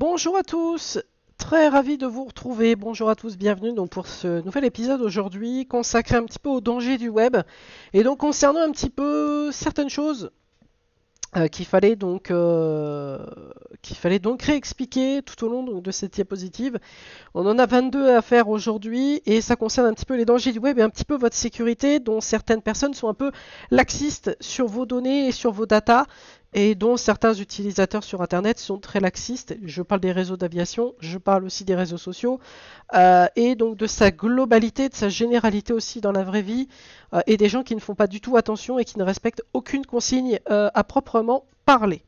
Bonjour à tous, très ravi de vous retrouver. Bonjour à tous, bienvenue donc pour ce nouvel épisode aujourd'hui consacré un petit peu aux dangers du web et donc concernant un petit peu certaines choses euh, qu'il fallait donc euh, qu'il fallait donc réexpliquer tout au long de cette diapositive. On en a 22 à faire aujourd'hui et ça concerne un petit peu les dangers du web et un petit peu votre sécurité dont certaines personnes sont un peu laxistes sur vos données et sur vos datas et dont certains utilisateurs sur Internet sont très laxistes. Je parle des réseaux d'aviation, je parle aussi des réseaux sociaux, euh, et donc de sa globalité, de sa généralité aussi dans la vraie vie, euh, et des gens qui ne font pas du tout attention et qui ne respectent aucune consigne euh, à proprement parler.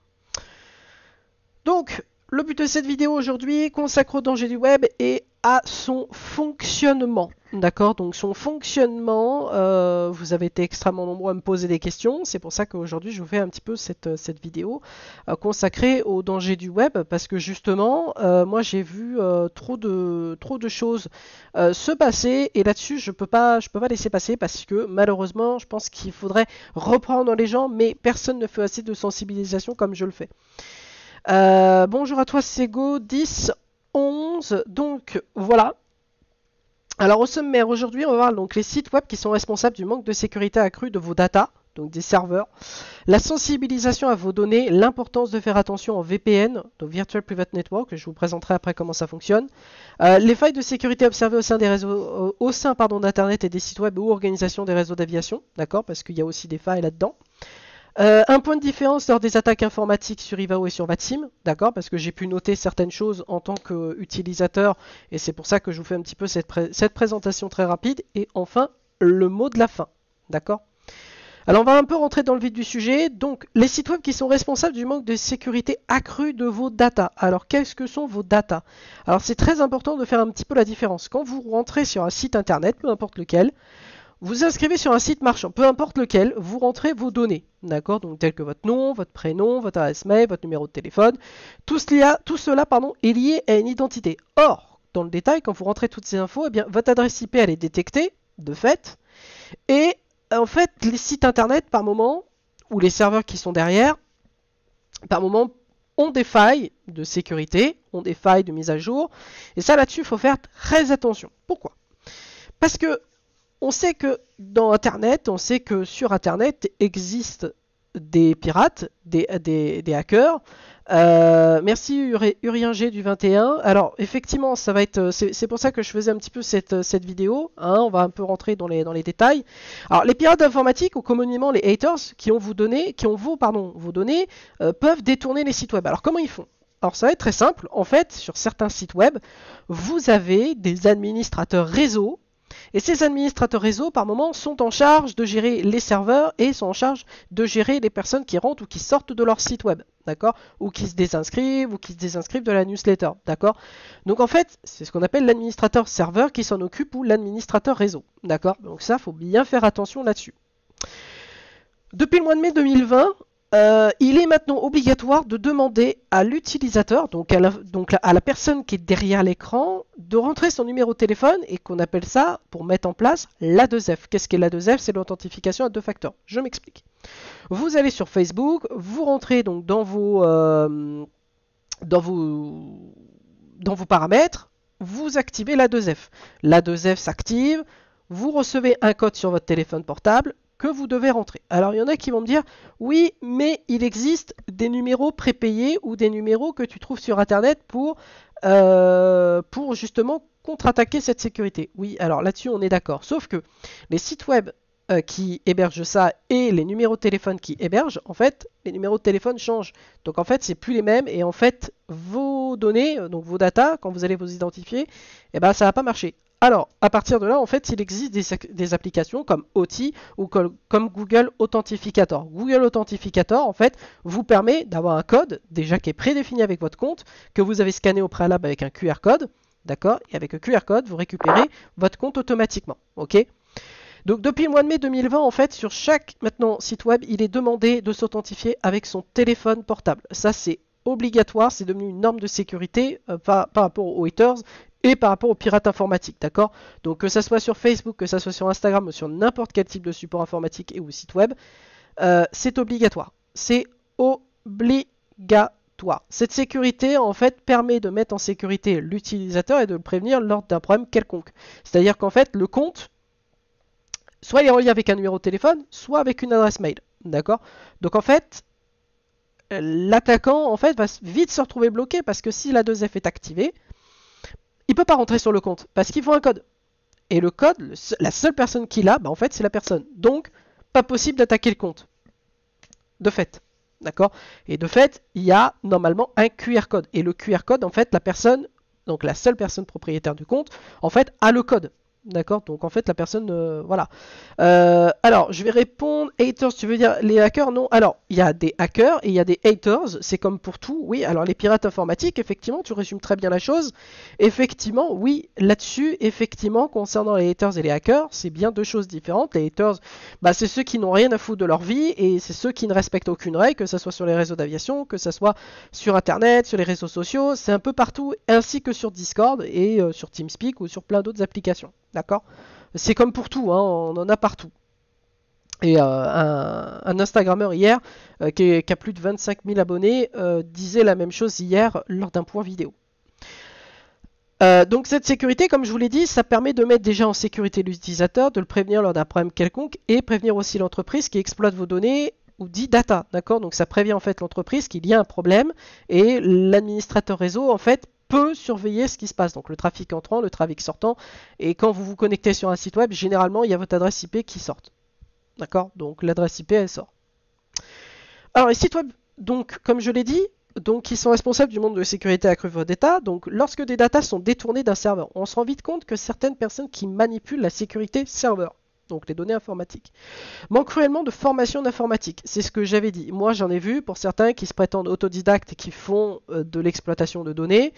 Donc, le but de cette vidéo aujourd'hui consacre au danger du web et à son fonctionnement. D'accord? Donc son fonctionnement, euh, vous avez été extrêmement nombreux à me poser des questions. C'est pour ça qu'aujourd'hui je vous fais un petit peu cette, cette vidéo euh, consacrée au danger du web. Parce que justement, euh, moi j'ai vu trop, de, trop de choses se passer. Et là-dessus, je ne peux pas laisser passer parce que malheureusement, je pense qu'il faudrait reprendre les gens. Mais personne ne fait assez de sensibilisation comme je le fais. bonjour à toi Sego 10 11. Donc voilà. Alors au sommaire aujourd'hui, on va voir donc les sites web qui sont responsables du manque de sécurité accrue de vos datas, donc des serveurs, la sensibilisation à vos données, l'importance de faire attention au VPN, donc Virtual Private Network, je vous présenterai après comment ça fonctionne, euh, les failles de sécurité observées au sein des réseaux, au sein d'internet et des sites web ou organisation des réseaux d'aviation, d'accord, parce qu'il y a aussi des failles là-dedans. Euh, un point de différence lors des attaques informatiques sur Ivao et sur Vatsim, d'accord, parce que j'ai pu noter certaines choses en tant qu'utilisateur, et c'est pour ça que je vous fais un petit peu cette, présentation très rapide. Et enfin, le mot de la fin, d'accord alors on va un peu rentrer dans le vif du sujet. Donc les sites web qui sont responsables du manque de sécurité accrue de vos datas. Alors qu'est-ce que sont vos datas Alors c'est très important de faire un petit peu la différence. Quand vous rentrez sur un site internet, peu importe lequel, vous inscrivez sur un site marchand, peu importe lequel, vous rentrez vos données, d'accord? Donc tels que votre nom, votre prénom, votre adresse mail, votre numéro de téléphone. Tout cela, est lié à une identité. Or, dans le détail, quand vous rentrez toutes ces infos, eh bien, votre adresse IP est détectée, de fait. Et en fait, les sites internet, par moment, ou les serveurs qui sont derrière, par moment, ont des failles de sécurité, ont des failles de mise à jour. Et ça, là-dessus, il faut faire très attention. Pourquoi? Parce que on sait que dans Internet, on sait que sur Internet existent des pirates, des, hackers. Euh, merci Urien G du 21. Alors effectivement, ça va être, c'est pour ça que je faisais un petit peu cette, cette vidéo. Hein. on va un peu rentrer dans les, détails. Alors les pirates informatiques ou communément les haters qui ont qui ont vos données, euh, peuvent détourner les sites web. Alors comment ils font? Alors ça va être très simple. En fait, sur certains sites web, vous avez des administrateurs réseau et ces administrateurs réseau, par moment, sont en charge de gérer les serveurs et sont en charge de gérer les personnes qui rentrent ou qui sortent de leur site web, d'accord? Ou qui se désinscrivent ou qui se désinscrivent de la newsletter, d'accord? Donc en fait, c'est ce qu'on appelle l'administrateur serveur qui s'en occupe ou l'administrateur réseau, d'accord? Donc ça, faut bien faire attention là-dessus. Depuis le mois de mai 2020, euh, il est maintenant obligatoire de demander à l'utilisateur, donc, à la, personne qui est derrière l'écran, de rentrer son numéro de téléphone et qu'on appelle ça, pour mettre en place, l'A2F. Qu'est-ce qu'est l'A2F C'est l'authentification à deux facteurs. Je m'explique. Vous allez sur Facebook, vous rentrez donc dans vos, euh, dans vos paramètres, vous activez l'A2F. L'A2F s'active, vous recevez un code sur votre téléphone portable, que vous devez rentrer. Alors il y en a qui vont me dire oui, mais il existe des numéros prépayés ou des numéros que tu trouves sur internet pour, euh, pour justement contre-attaquer cette sécurité. Oui, alors là-dessus on est d'accord. Sauf que les sites web euh, qui hébergent ça et les numéros de téléphone qui hébergent, en fait, les numéros de téléphone changent. Donc en fait, c'est plus les mêmes et en fait, vos données, euh, donc vos data, quand vous allez vous identifier, eh ben ça va pas marcher. Alors, à partir de là, en fait, il existe des, applications comme OT ou comme, Google Authentificator. Google Authentificator, en fait, vous permet d'avoir un code déjà qui est prédéfini avec votre compte, que vous avez scanné au préalable avec un QR code, d'accord? Et avec le QR code, vous récupérez votre compte automatiquement, ok? Donc depuis le mois de mai 2020, en fait, sur chaque maintenant site web, il est demandé de s'authentifier avec son téléphone portable. Ça, c'est obligatoire, c'est devenu une norme de sécurité euh, par, rapport aux haters et par rapport aux pirates informatiques, d'accord? Donc que ça soit sur Facebook, que ça soit sur Instagram ou sur n'importe quel type de support informatique et ou site web, euh, c'est obligatoire. C'est obligatoire. toi. Cette sécurité, en fait, permet de mettre en sécurité l'utilisateur et de le prévenir lors d'un problème quelconque. C'est-à-dire qu'en fait, le compte, soit il est relié avec un numéro de téléphone, soit avec une adresse mail. D'accord? Donc en fait, l'attaquant en fait va vite se retrouver bloqué parce que si la 2F est activée, il peut pas rentrer sur le compte parce qu'il faut un code. Et le code, la seule personne qui l'a, bah, en fait, c'est la personne. Donc, pas possible d'attaquer le compte. De fait. D'accord? Et de fait, il y a normalement un QR code. Et le QR code, en fait, la personne, donc la seule personne propriétaire du compte, en fait, a le code. D'accord Donc en fait, la personne. Euh, voilà. Euh, alors, je vais répondre. Haters, tu veux dire les hackers Non? Alors, il y a des hackers et il y a des haters. C'est comme pour tout. Oui, alors les pirates informatiques, effectivement, tu résumes très bien la chose. Effectivement, oui, là-dessus, effectivement, concernant les haters et les hackers, c'est bien deux choses différentes. Les haters, bah, c'est ceux qui n'ont rien à foutre de leur vie et c'est ceux qui ne respectent aucune règle, que ce soit sur les réseaux d'aviation, que ce soit sur Internet, sur les réseaux sociaux. C'est un peu partout, ainsi que sur Discord et euh, sur TeamSpeak ou sur plein d'autres applications. D'accord? C'est comme pour tout, hein, on en a partout. Et euh, un, Instagrammeur hier, euh, qui, a plus de 25 000 abonnés, euh, disait la même chose hier lors d'un point vidéo. donc cette sécurité, comme je vous l'ai dit, ça permet de mettre déjà en sécurité l'utilisateur, de le prévenir lors d'un problème quelconque, et prévenir aussi l'entreprise qui exploite vos données ou dit data, d'accord? Donc ça prévient en fait l'entreprise qu'il y a un problème, et l'administrateur réseau en fait peut surveiller ce qui se passe, donc le trafic entrant, le trafic sortant, et quand vous vous connectez sur un site web, généralement il y a votre adresse IP qui sort. D'accord? Donc l'adresse IP elle sort. Alors les sites web, donc comme je l'ai dit, donc ils sont responsables du monde de sécurité accrue vos data. Donc lorsque des datas sont détournées d'un serveur, on se rend vite compte que certaines personnes qui manipulent la sécurité serveur donc les données informatiques. Manque cruellement de formation d'informatique, c'est ce que j'avais dit. Moi j'en ai vu pour certains qui se prétendent autodidactes et qui font euh, de l'exploitation de données,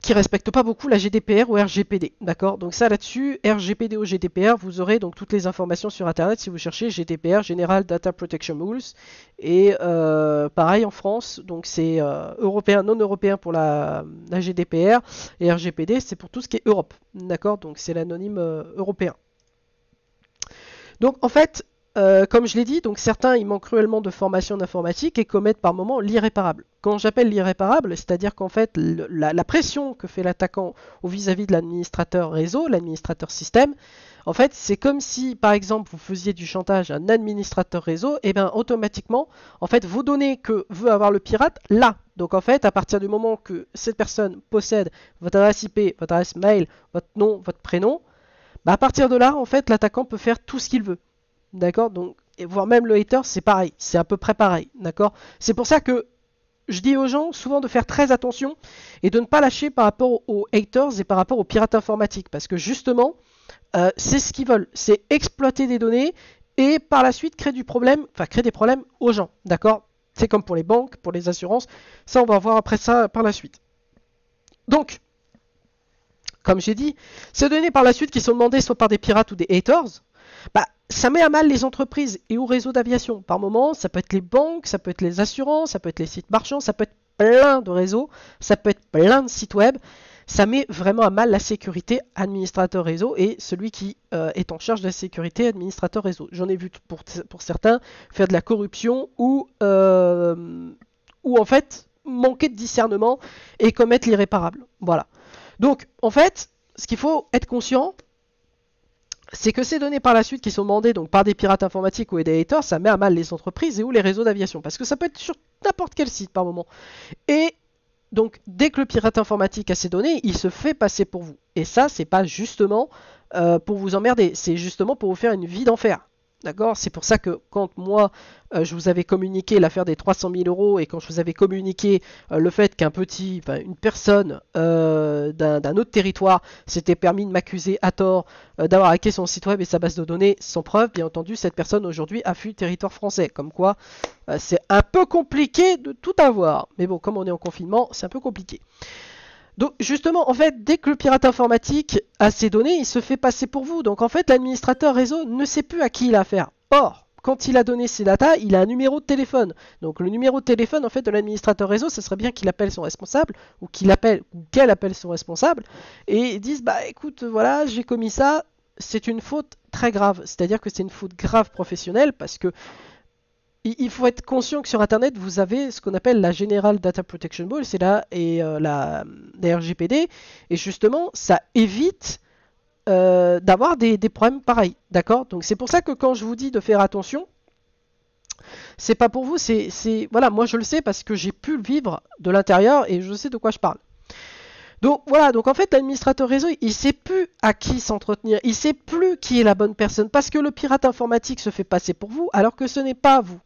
qui respectent pas beaucoup la GDPR ou RGPD. D'accord? Donc ça là-dessus, RGPD ou GDPR, vous aurez donc toutes les informations sur internet si vous cherchez GDPR, General Data Protection Rules. Et euh, pareil en France, donc c'est euh, européen, non européen pour la, la, GDPR et RGPD, c'est pour tout ce qui est Europe. D'accord? Donc c'est l'anonyme européen. Donc en fait, euh, comme je l'ai dit, certains ils manquent cruellement de formation d'informatique et commettent par moments l'irréparable. Quand j'appelle l'irréparable, c'est-à-dire qu'en fait la, pression que fait l'attaquant au vis-à-vis de l'administrateur réseau, l'administrateur système, en fait c'est comme si par exemple vous faisiez du chantage à un administrateur réseau, et bien automatiquement en fait vos données que veut avoir le pirate là. Donc en fait à partir du moment que cette personne possède votre adresse IP, votre adresse mail, votre nom, votre prénom, bah, à partir de là, en fait, l'attaquant peut faire tout ce qu'il veut. D'accord? Donc, voire même le hater, c'est pareil. C'est à peu près pareil. D'accord? C'est pour ça que je dis aux gens souvent de faire très attention et de ne pas lâcher par rapport aux haters et par rapport aux pirates informatiques. Parce que justement, euh, c'est ce qu'ils veulent. C'est exploiter des données et par la suite créer du problème, enfin créer des problèmes aux gens. D'accord? C'est comme pour les banques, pour les assurances. Ça, on va voir après ça par la suite. Donc, comme j'ai dit, ces données par la suite qui sont demandées soit par des pirates ou des haters, bah, ça met à mal les entreprises et ou réseaux d'aviation. Par moment, ça peut être les banques, ça peut être les assurances, ça peut être les sites marchands, ça peut être plein de réseaux, ça peut être plein de sites web. Ça met vraiment à mal la sécurité administrateur réseau et celui qui euh, est en charge de la sécurité administrateur réseau. J'en ai vu pour, pour, certains faire de la corruption ou, euh, ou en fait manquer de discernement et commettre l'irréparable. Voilà. Donc, en fait, ce qu'il faut être conscient, c'est que ces données par la suite qui sont demandées donc par des pirates informatiques ou des haters, ça met à mal les entreprises et ou les réseaux d'aviation. Parce que ça peut être sur n'importe quel site par moment. Et donc, dès que le pirate informatique a ces données, il se fait passer pour vous. Et ça, c'est pas justement euh, pour vous emmerder, c'est justement pour vous faire une vie d'enfer. D'accord? C'est pour ça que quand moi euh, je vous avais communiqué l'affaire des 300 000 euros et quand je vous avais communiqué euh, le fait qu'un petit, une personne euh, d'un autre territoire s'était permis de m'accuser à tort d'avoir hacké son site web et sa base de données sans preuve, bien entendu cette personne aujourd'hui a fui le territoire français. Comme quoi c'est un peu compliqué de tout avoir. Mais bon, comme on est en confinement, c'est un peu compliqué. Donc justement, en fait, dès que le pirate informatique a ces données, il se fait passer pour vous. Donc en fait, l'administrateur réseau ne sait plus à qui il a affaire. Or, quand il a donné ses datas, il a un numéro de téléphone. Donc le numéro de téléphone en fait de l'administrateur réseau, ce serait bien qu'il appelle son responsable ou qu'il appelle ou qu'elle appelle son responsable et dise bah écoute voilà j'ai commis ça, c'est une faute très grave. C'est-à-dire que c'est une faute grave professionnelle parce que il faut être conscient que sur Internet, vous avez ce qu'on appelle la General Data Protection Ball, c'est là et euh, la, RGPD, et justement, ça évite euh, d'avoir des, problèmes pareils, d'accord? Donc c'est pour ça que quand je vous dis de faire attention, c'est pas pour vous, c'est voilà, moi je le sais parce que j'ai pu le vivre de l'intérieur et je sais de quoi je parle. Donc voilà, donc en fait l'administrateur réseau, il sait plus à qui s'entretenir, il sait plus qui est la bonne personne parce que le pirate informatique se fait passer pour vous alors que ce n'est pas vous.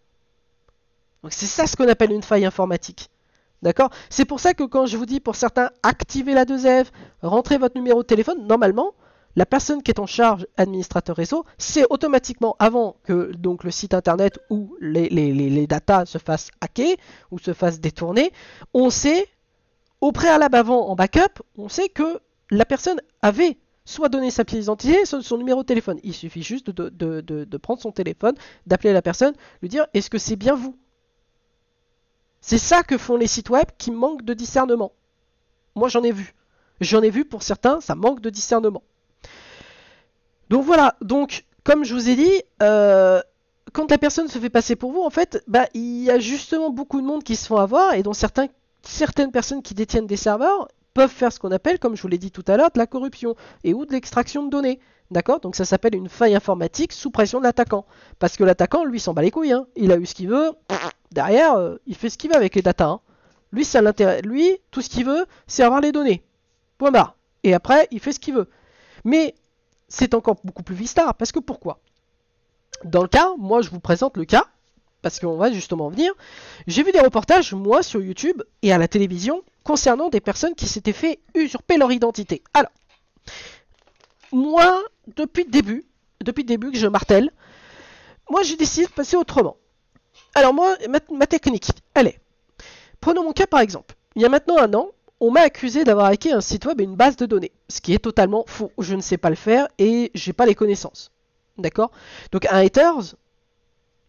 Donc c'est ça ce qu'on appelle une faille informatique. D'accord? C'est pour ça que quand je vous dis pour certains activez la 2F, rentrez votre numéro de téléphone, normalement, la personne qui est en charge administrateur réseau, c'est automatiquement avant que donc le site internet ou les, les, datas se fassent hacker ou se fassent détourner, on sait au préalable avant en backup, on sait que la personne avait soit donné sa pièce d'identité, soit son numéro de téléphone. Il suffit juste de prendre son téléphone, d'appeler la personne, lui dire est-ce que c'est bien vous? C'est ça que font les sites web qui manquent de discernement. Moi j'en ai vu. J'en ai vu pour certains, ça manque de discernement. Donc voilà, donc comme je vous ai dit, euh, quand la personne se fait passer pour vous, en fait, bah, il y a justement beaucoup de monde qui se font avoir et dont certaines personnes qui détiennent des serveurs peuvent faire ce qu'on appelle, comme je vous l'ai dit tout à l'heure, de la corruption et ou de l'extraction de données. D'accord? Donc ça s'appelle une faille informatique sous pression de l'attaquant. Parce que l'attaquant, lui, s'en bat les couilles. Hein. Il a eu ce qu'il veut. Derrière, euh, il fait ce qu'il veut avec les datas. Hein. Lui, ça l'intéresse. Lui, tout ce qu'il veut, c'est avoir les données. Point barre. Et après, il fait ce qu'il veut. Mais c'est encore beaucoup plus vista. Parce que pourquoi? Dans le cas, moi, je vous présente le cas. Parce qu'on va justement venir. J'ai vu des reportages, moi, sur YouTube et à la télévision, concernant des personnes qui s'étaient fait usurper leur identité. Alors, moi, depuis le début, depuis le début que je martèle, moi j'ai décidé de passer autrement. Alors moi, ma, technique, elle est. Prenons mon cas par exemple. Il y a maintenant un an, on m'a accusé d'avoir hacké un site web et une base de données, ce qui est totalement faux. Je ne sais pas le faire et j'ai pas les connaissances. D'accord? Donc un haters,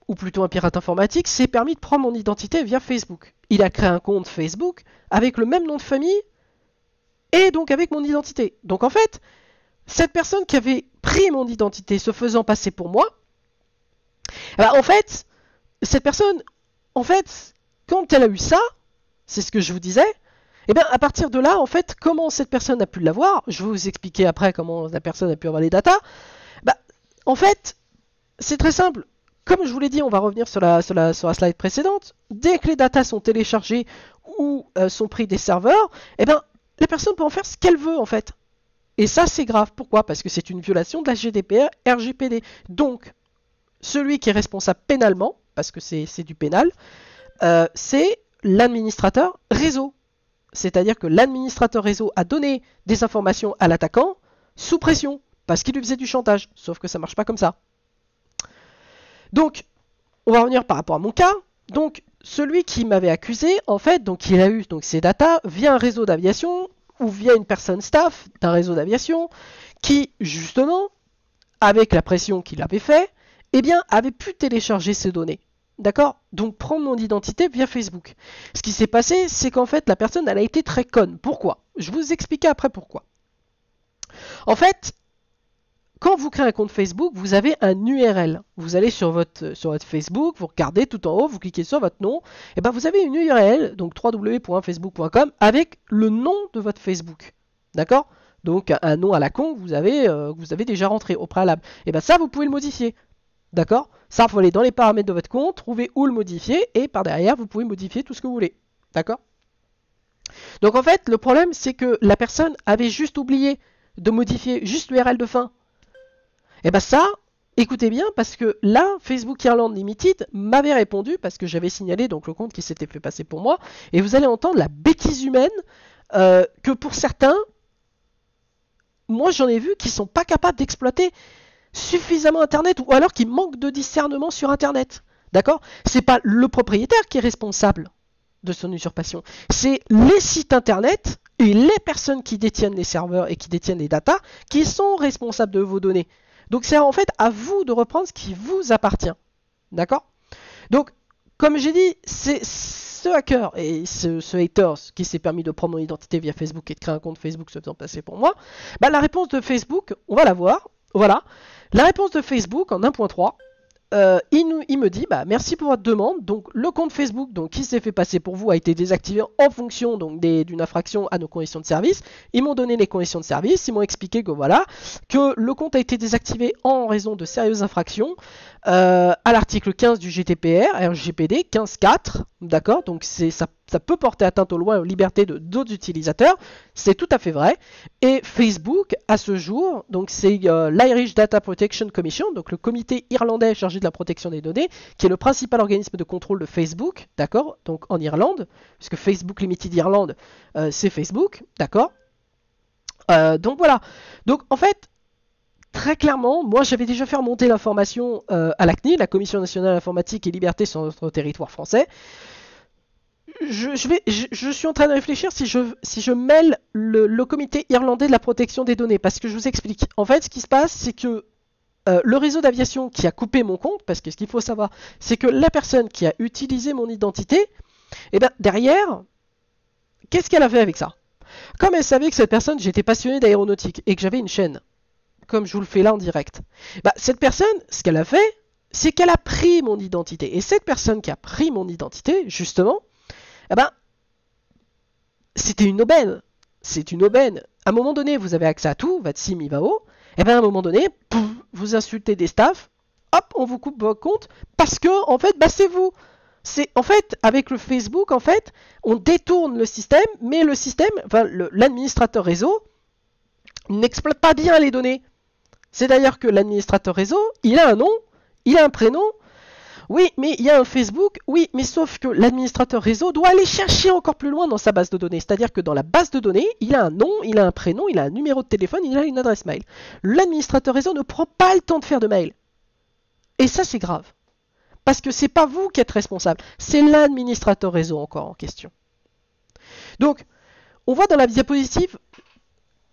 ou plutôt un pirate informatique, s'est permis de prendre mon identité via Facebook. Il a créé un compte Facebook avec le même nom de famille et donc avec mon identité. Donc en fait, cette personne qui avait pris mon identité se faisant passer pour moi, ben, en fait, cette personne, en fait, quand elle a eu ça, c'est ce que je vous disais, et eh bien à partir de là, en fait, comment cette personne a pu l'avoir, je vais vous expliquer après comment la personne a pu avoir les datas, bah, en fait, c'est très simple. Comme je vous l'ai dit, on va revenir sur la, sur, la, slide précédente. Dès que les datas sont téléchargées ou euh, sont pris des serveurs, eh bien, la personne peut en faire ce qu'elle veut en fait. Et ça, c'est grave. Pourquoi? Parce que c'est une violation de la GDPR RGPD. Donc, celui qui est responsable pénalement, parce que c'est du pénal, euh, c'est l'administrateur réseau. C'est-à-dire que l'administrateur réseau a donné des informations à l'attaquant sous pression, parce qu'il lui faisait du chantage. Sauf que ça marche pas comme ça. Donc, on va revenir par rapport à mon cas. Donc, celui qui m'avait accusé, en fait, donc il a eu donc ses datas via un réseau d'aviation ou via une personne staff d'un réseau d'aviation qui, justement, avec la pression qu'il avait fait, eh bien, avait pu télécharger ces données. D'accord? Donc prendre mon identité via Facebook. Ce qui s'est passé, c'est qu'en fait, la personne, elle a été très conne. Pourquoi? Je vous expliquer après pourquoi. En fait, quand vous créez un compte Facebook, vous avez un URL. Vous allez sur votre, sur Facebook, vous regardez tout en haut, vous cliquez sur votre nom, et ben vous avez une URL, donc www.facebook.com, avec le nom de votre Facebook. D'accord? Donc un nom à la con que vous avez, euh, vous avez déjà rentré au préalable. Et ben ça, vous pouvez le modifier. D'accord? Ça, il faut aller dans les paramètres de votre compte, trouver où le modifier, et par derrière, vous pouvez modifier tout ce que vous voulez. D'accord? Donc en fait, le problème, c'est que la personne avait juste oublié de modifier juste l'URL de fin. Et eh bien ça, écoutez bien, parce que là, Facebook Irland Limited m'avait répondu, parce que j'avais signalé donc le compte qui s'était fait passer pour moi, et vous allez entendre la bêtise humaine euh, que pour certains, moi j'en ai vu qui sont pas capables d'exploiter suffisamment Internet, ou alors qui manquent de discernement sur Internet. D'accord? C'est pas le propriétaire qui est responsable de son usurpation, c'est les sites Internet et les personnes qui détiennent les serveurs et qui détiennent les datas qui sont responsables de vos données. Donc c'est en fait à vous de reprendre ce qui vous appartient. D'accord? Donc, comme j'ai dit, c'est ce hacker et ce, ce haters qui s'est permis de prendre mon identité via Facebook et de créer un compte Facebook se faisant passer pour moi. Bah, la réponse de Facebook, on va la voir. Voilà. La réponse de Facebook en 1.3, euh, il, il me dit bah, merci pour votre demande. Donc le compte Facebook donc, qui s'est fait passer pour vous a été désactivé en fonction d'une infraction à nos conditions de service. Ils m'ont donné les conditions de service, ils m'ont expliqué que voilà que le compte a été désactivé en raison de sérieuses infractions euh, à l'article 15 du GDPR, RGPD 15.4, d'accord? Donc c'est ça, ça peut porter atteinte aux lois et aux libertés de d'autres utilisateurs, c'est tout à fait vrai. Et Facebook, à ce jour, donc c'est euh, l'Irish Data Protection Commission, donc le comité irlandais chargé de la protection des données, qui est le principal organisme de contrôle de Facebook, d'accord Donc en Irlande, puisque Facebook Limited Irlande, euh, c'est Facebook, d'accord Euh, Donc voilà. Donc en fait, très clairement, moi j'avais déjà fait remonter l'information à la CNIL, la Commission nationale informatique et liberté sur notre territoire français. Je, suis en train de réfléchir si je, mêle le, comité irlandais de la protection des données, parce que je vous explique. En fait, ce qui se passe, c'est que euh, le réseau d'aviation qui a coupé mon compte, parce que ce qu'il faut savoir, c'est que la personne qui a utilisé mon identité, et ben derrière, qu'est-ce qu'elle a fait avec ça? Comme elle savait que cette personne, j'étais passionné d'aéronautique et que j'avais une chaîne, comme je vous le fais là en direct, bah, cette personne, ce qu'elle a fait, c'est qu'elle a pris mon identité. Et cette personne qui a pris mon identité, justement, eh ben, c'était une aubaine. C'est une aubaine. À un moment donné, vous avez accès à tout, votre sim il va haut. Et bien à un moment donné, vous insultez des staffs, hop, on vous coupe votre compte parce que en fait, bah c'est vous. C'est en fait avec le Facebook, en fait, on détourne le système, mais le système, enfin l'administrateur réseau n'exploite pas bien les données. C'est d'ailleurs que l'administrateur réseau, il a un nom, il a un prénom. Oui, mais il y a un Facebook. Oui, mais sauf que l'administrateur réseau doit aller chercher encore plus loin dans sa base de données. C'est-à-dire que dans la base de données, il a un nom, il a un prénom, il a un numéro de téléphone, il a une adresse mail. L'administrateur réseau ne prend pas le temps de faire de mail. Et ça, c'est grave. Parce que c'est pas vous qui êtes responsable, c'est l'administrateur réseau encore en question. Donc, on voit dans la diapositive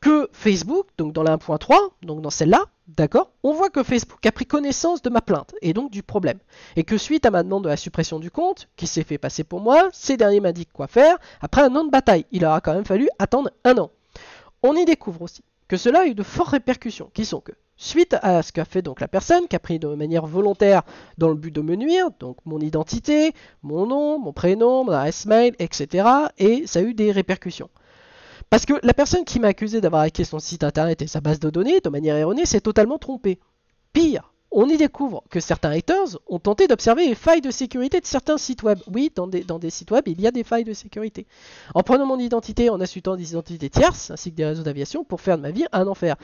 que Facebook, donc dans la 1.3, donc dans celle-là, d'accord, on voit que Facebook a pris connaissance de ma plainte et donc du problème. Et que suite à ma demande de la suppression du compte, qui s'est fait passer pour moi, ces derniers m'indiquent quoi faire. Après un an de bataille, il aura quand même fallu attendre un an. On y découvre aussi que cela a eu de fortes répercussions, qui sont que, suite à ce qu'a fait donc la personne, qui a pris de manière volontaire dans le but de me nuire, donc mon identité, mon nom, mon prénom, mon adresse mail, etc., et ça a eu des répercussions. Parce que la personne qui m'a accusé d'avoir hacké son site internet et sa base de données de manière erronée s'est totalement trompée. Pire, on y découvre que certains haters ont tenté d'observer les failles de sécurité de certains sites web. Oui, dans des, sites web, il y a des failles de sécurité. En prenant mon identité, en insultant des identités tierces, ainsi que des réseaux d'aviation, pour faire de ma vie un enfer.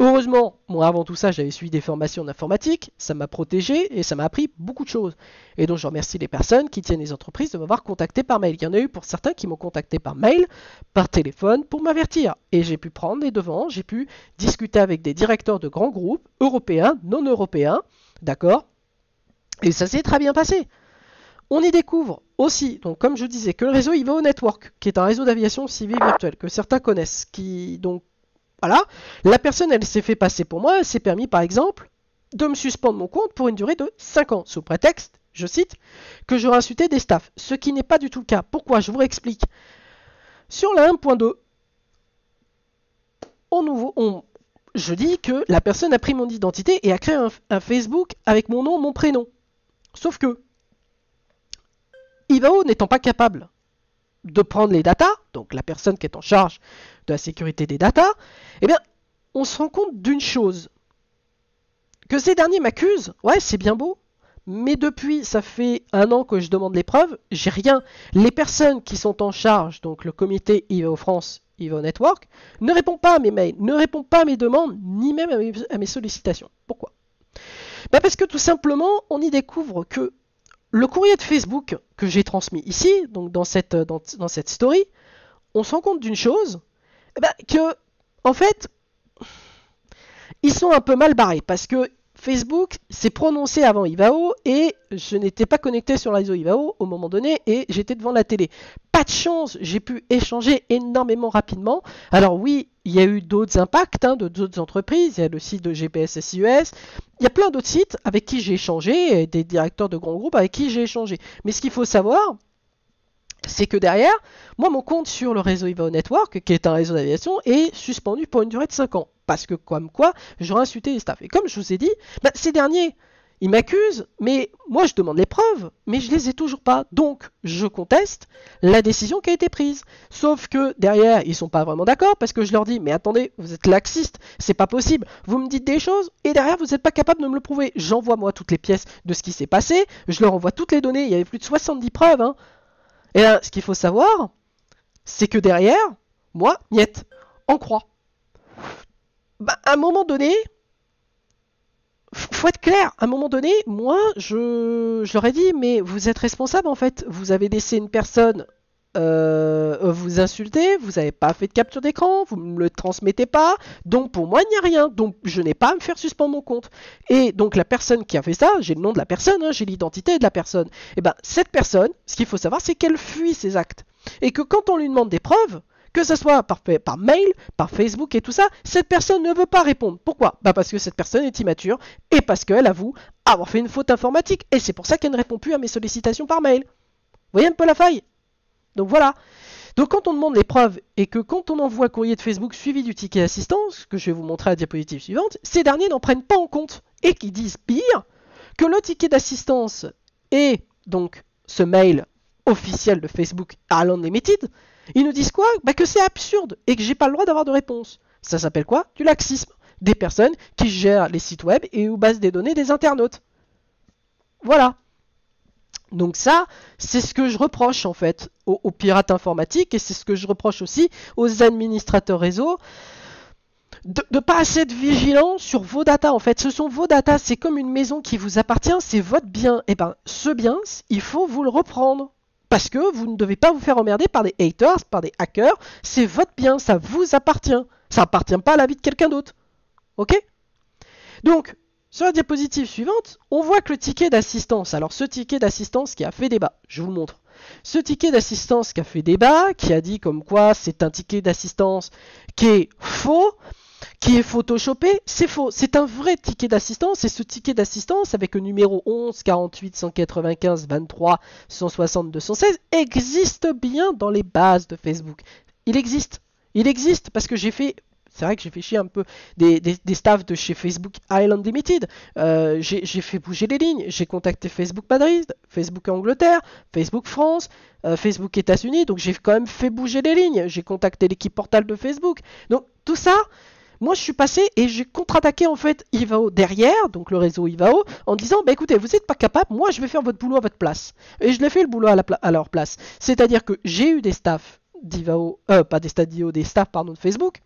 Heureusement, moi avant tout ça, j'avais suivi des formations en informatique, ça m'a protégé et ça m'a appris beaucoup de choses. Et donc je remercie les personnes qui tiennent les entreprises de m'avoir contacté par mail. Il y en a eu pour certains qui m'ont contacté par mail, par téléphone, pour m'avertir. Et j'ai pu prendre les devants, j'ai pu discuter avec des directeurs de grands groupes, européens, non européens, d'accord? Et ça s'est très bien passé. On y découvre aussi, donc comme je disais, que le réseau IVO Network, qui est un réseau d'aviation civile virtuelle, que certains connaissent, qui donc voilà, la personne elle s'est fait passer pour moi, elle s'est permis par exemple de me suspendre mon compte pour une durée de 5 ans, sous prétexte, je cite, que j'aurais insulté des staffs, ce qui n'est pas du tout le cas. Pourquoi? Je vous réexplique. Sur la 1.2, on, on, je dis que la personne a pris mon identité et a créé un, Facebook avec mon nom, mon prénom. Sauf que Ivao n'étant pas capable de prendre les datas, donc la personne qui est en charge de la sécurité des datas, eh bien, on se rend compte d'une chose. Que ces derniers m'accusent, ouais, c'est bien beau, mais depuis, ça fait un an que je demande les preuves, j'ai rien. Les personnes qui sont en charge, donc le comité IVO France, IVO Network, ne répondent pas à mes mails, ne répondent pas à mes demandes, ni même à mes, sollicitations. Pourquoi? Bah Parce que tout simplement, on y découvre que le courrier de Facebook que j'ai transmis ici, donc dans cette, dans, dans cette story, on se rend compte d'une chose, bah, que, en fait, ils sont un peu mal barrés parce que Facebook s'est prononcé avant Ivao et je n'étais pas connecté sur le réseau Ivao au moment donné et j'étais devant la télé. Pas de chance, j'ai pu échanger énormément rapidement. Alors oui, il y a eu d'autres impacts hein, de d'autres entreprises, il y a le site de GPS SIES, il y a plein d'autres sites avec qui j'ai échangé, des directeurs de grands groupes avec qui j'ai échangé. Mais ce qu'il faut savoir, c'est que derrière, moi, mon compte sur le réseau Ivao Network, qui est un réseau d'aviation, est suspendu pour une durée de 5 ans. Parce que, comme quoi, j'aurais insulté les staffs. Et comme je vous ai dit, bah, ces derniers, il m'accuse, mais moi je demande les preuves, mais je les ai toujours pas. Donc je conteste la décision qui a été prise. Sauf que derrière, ils sont pas vraiment d'accord parce que je leur dis mais attendez, vous êtes laxiste, c'est pas possible. Vous me dites des choses et derrière vous n'êtes pas capable de me le prouver. J'envoie moi toutes les pièces de ce qui s'est passé, je leur envoie toutes les données, il y avait plus de 70 preuves. Hein. Et là, ce qu'il faut savoir, c'est que derrière, moi, niet, en croit. Bah, à un moment donné, faut être clair, à un moment donné, moi, je, je leur ai dit, mais vous êtes responsable en fait. Vous avez laissé une personne euh, vous insulter, vous n'avez pas fait de capture d'écran, vous ne me le transmettez pas, donc pour moi, il n'y a rien. Donc je n'ai pas à me faire suspendre mon compte. Et donc la personne qui a fait ça, j'ai le nom de la personne, hein, j'ai l'identité de la personne. Et ben cette personne, ce qu'il faut savoir, c'est qu'elle fuit ses actes. Et que quand on lui demande des preuves, que ce soit par, par, mail, par Facebook et tout ça, cette personne ne veut pas répondre. Pourquoi? Bah Parce que cette personne est immature et parce qu'elle avoue avoir fait une faute informatique. Et c'est pour ça qu'elle ne répond plus à mes sollicitations par mail. Vous voyez un peu la faille? Donc voilà. Donc quand on demande les preuves et que quand on envoie courrier de Facebook suivi du ticket d'assistance, que je vais vous montrer à la diapositive suivante, ces derniers n'en prennent pas en compte et qui disent pire que le ticket d'assistance et donc ce mail officiel de Facebook à Limited ils nous disent quoi? Bah Que c'est absurde et que j'ai pas le droit d'avoir de réponse. Ça s'appelle quoi? Du laxisme. Des personnes qui gèrent les sites web et où basent des données des internautes. Voilà. Donc ça, c'est ce que je reproche en fait aux, pirates informatiques et c'est ce que je reproche aussi aux administrateurs réseau de ne pas assez être vigilant sur vos datas. En fait, ce sont vos datas, c'est comme une maison qui vous appartient, c'est votre bien. Et eh ben, ce bien, il faut vous le reprendre. Parce que vous ne devez pas vous faire emmerder par des haters, par des hackers. C'est votre bien, ça vous appartient. Ça appartient pas à la vie de quelqu'un d'autre. Ok? Donc, sur la diapositive suivante, on voit que le ticket d'assistance, alors ce ticket d'assistance qui a fait débat, je vous le montre. Ce ticket d'assistance qui a fait débat, qui a dit comme quoi c'est un ticket d'assistance qui est faux, qui est photoshopé, c'est faux. C'est un vrai ticket d'assistance et ce ticket d'assistance avec le numéro 11 48 195 23 160 216 existe bien dans les bases de Facebook. Il existe. Il existe parce que j'ai fait c'est vrai que j'ai fait chier un peu des, des, staffs de chez Facebook Island Limited. Euh, j'ai fait bouger les lignes. J'ai contacté Facebook Madrid, Facebook Angleterre, Facebook France, euh, Facebook États-Unis. Donc j'ai quand même fait bouger les lignes. J'ai contacté l'équipe portale de Facebook. Donc tout ça, moi je suis passé et j'ai contre-attaqué en fait Ivao derrière, donc le réseau Ivao, en disant bah écoutez, vous n'êtes pas capable, moi je vais faire votre boulot à votre place. Et je l'ai fait le boulot à, leur place. C'est-à-dire que j'ai eu des staffs d'Ivao, euh, pas des staffs des staffs pardon de Facebook,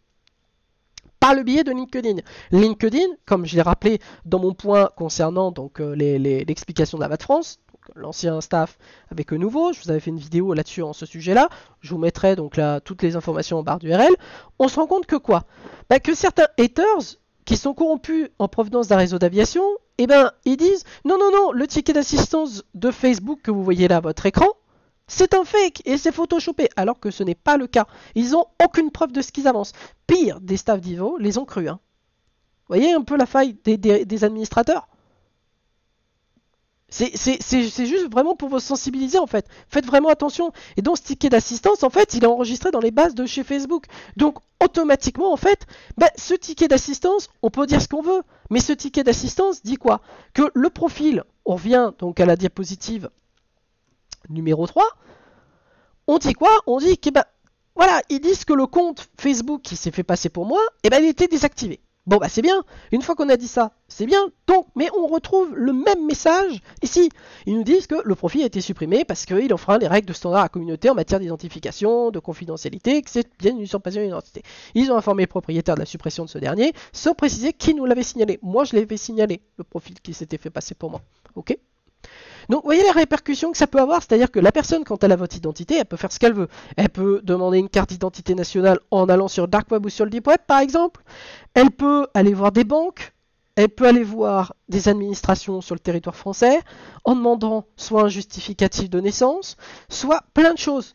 par le biais de LinkedIn. LinkedIn, comme je l'ai rappelé dans mon point concernant donc euh, l'explication de la VAT France, l'ancien staff avec le nouveau. Je vous avais fait une vidéo là-dessus en ce sujet-là. Je vous mettrai donc là toutes les informations en barre d'URL. On se rend compte que quoi? Bah, Que certains haters qui sont corrompus en provenance d'un réseau d'aviation, eh ben ils disent non non non, le ticket d'assistance de Facebook que vous voyez là à votre écran, c'est un fake et c'est photoshopé, alors que ce n'est pas le cas. Ils n'ont aucune preuve de ce qu'ils avancent. Pire, des staffs d'Ivo les ont cru. Hein. Vous voyez un peu la faille des administrateurs? C'est juste vraiment pour vous sensibiliser en fait. Faites vraiment attention. Et donc ce ticket d'assistance, en fait, il est enregistré dans les bases de chez Facebook. Donc automatiquement, en fait, bah, ce ticket d'assistance, on peut dire ce qu'on veut, mais ce ticket d'assistance dit quoi? Que le profil, on revient donc à la diapositive numéro 3, on dit quoi? On dit que voilà, ils disent que le compte Facebook qui s'est fait passer pour moi, eh ben, il était désactivé. Bon bah c'est bien, une fois qu'on a dit ça, c'est bien, donc, mais on retrouve le même message ici. Ils nous disent que le profil a été supprimé parce qu'il enfreint les règles de standard à communauté en matière d'identification, de confidentialité, que c'est bien une usurpation d'identité. Ils ont informé le propriétaire de la suppression de ce dernier, sans préciser qui nous l'avait signalé. Moi je l'avais signalé, le profil qui s'était fait passer pour moi. Ok? Donc, vous voyez les répercussions que ça peut avoir, c'est-à-dire que la personne, quand elle a votre identité, elle peut faire ce qu'elle veut. Elle peut demander une carte d'identité nationale en allant sur Dark Web ou sur le Deep Web, par exemple. Elle peut aller voir des banques. Elle peut aller voir des administrations sur le territoire français en demandant soit un justificatif de naissance, soit plein de choses.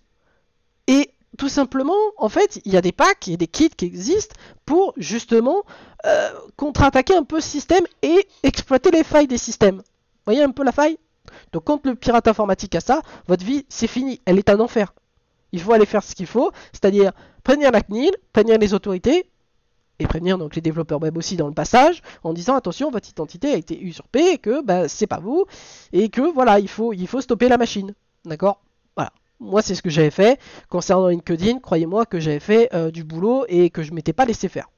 Et tout simplement, en fait, il y a des packs et des kits qui existent pour justement euh, contre-attaquer un peu le système et exploiter les failles des systèmes. Vous voyez un peu la faille? Donc quand le pirate informatique a ça, votre vie, c'est fini. Elle est un enfer. Il faut aller faire ce qu'il faut, c'est-à-dire prévenir la CNIL, prévenir les autorités, et prévenir donc les développeurs web aussi dans le passage en disant attention votre identité a été usurpée et que bah, c'est pas vous et que voilà il faut il faut stopper la machine. D'accord? Voilà. Moi c'est ce que j'avais fait concernant LinkedIn croyez-moi que j'avais fait euh, du boulot et que je m'étais pas laissé faire.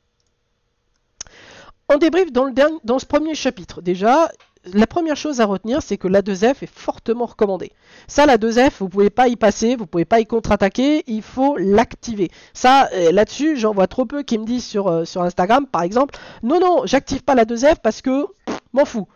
En débrief dans ce premier chapitre déjà la première chose à retenir, c'est que la 2F est fortement recommandée. Ça, la 2F, vous pouvez pas y passer, vous pouvez pas y contre-attaquer, il faut l'activer. Ça, euh, là-dessus, j'en vois trop peu qui me disent sur, euh, sur Instagram, par exemple, non, non, j'active pas la 2F parce que m'en fous.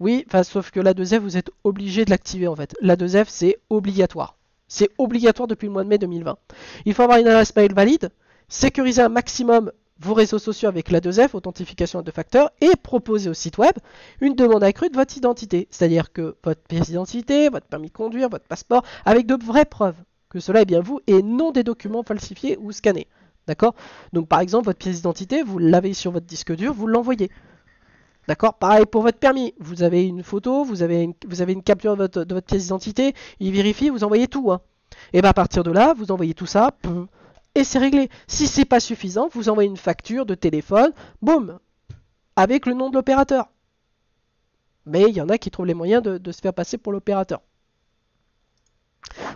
Oui, sauf que la 2F, vous êtes obligé de l'activer en fait. La 2F, c'est obligatoire. C'est obligatoire depuis le mois de mai 2020. Il faut avoir une adresse mail valide, sécuriser un maximum vos réseaux sociaux avec la 2F, authentification à deux facteurs, et proposer au site web une demande accrue de votre identité. C'est-à-dire que votre pièce d'identité, votre permis de conduire, votre passeport, avec de vraies preuves que cela est bien vous et non des documents falsifiés ou scannés. D'accord? Donc par exemple, votre pièce d'identité, vous l'avez sur votre disque dur, vous l'envoyez. D'accord? Pareil pour votre permis. Vous avez une photo, vous avez une, vous capture de votre, pièce d'identité, il vérifie, vous envoyez tout. Hein. Et bien à partir de là, vous envoyez tout ça, et c'est réglé. Si c'est pas suffisant, vous envoyez une facture de téléphone, boum, avec le nom de l'opérateur. Mais il y en a qui trouvent les moyens de, se faire passer pour l'opérateur.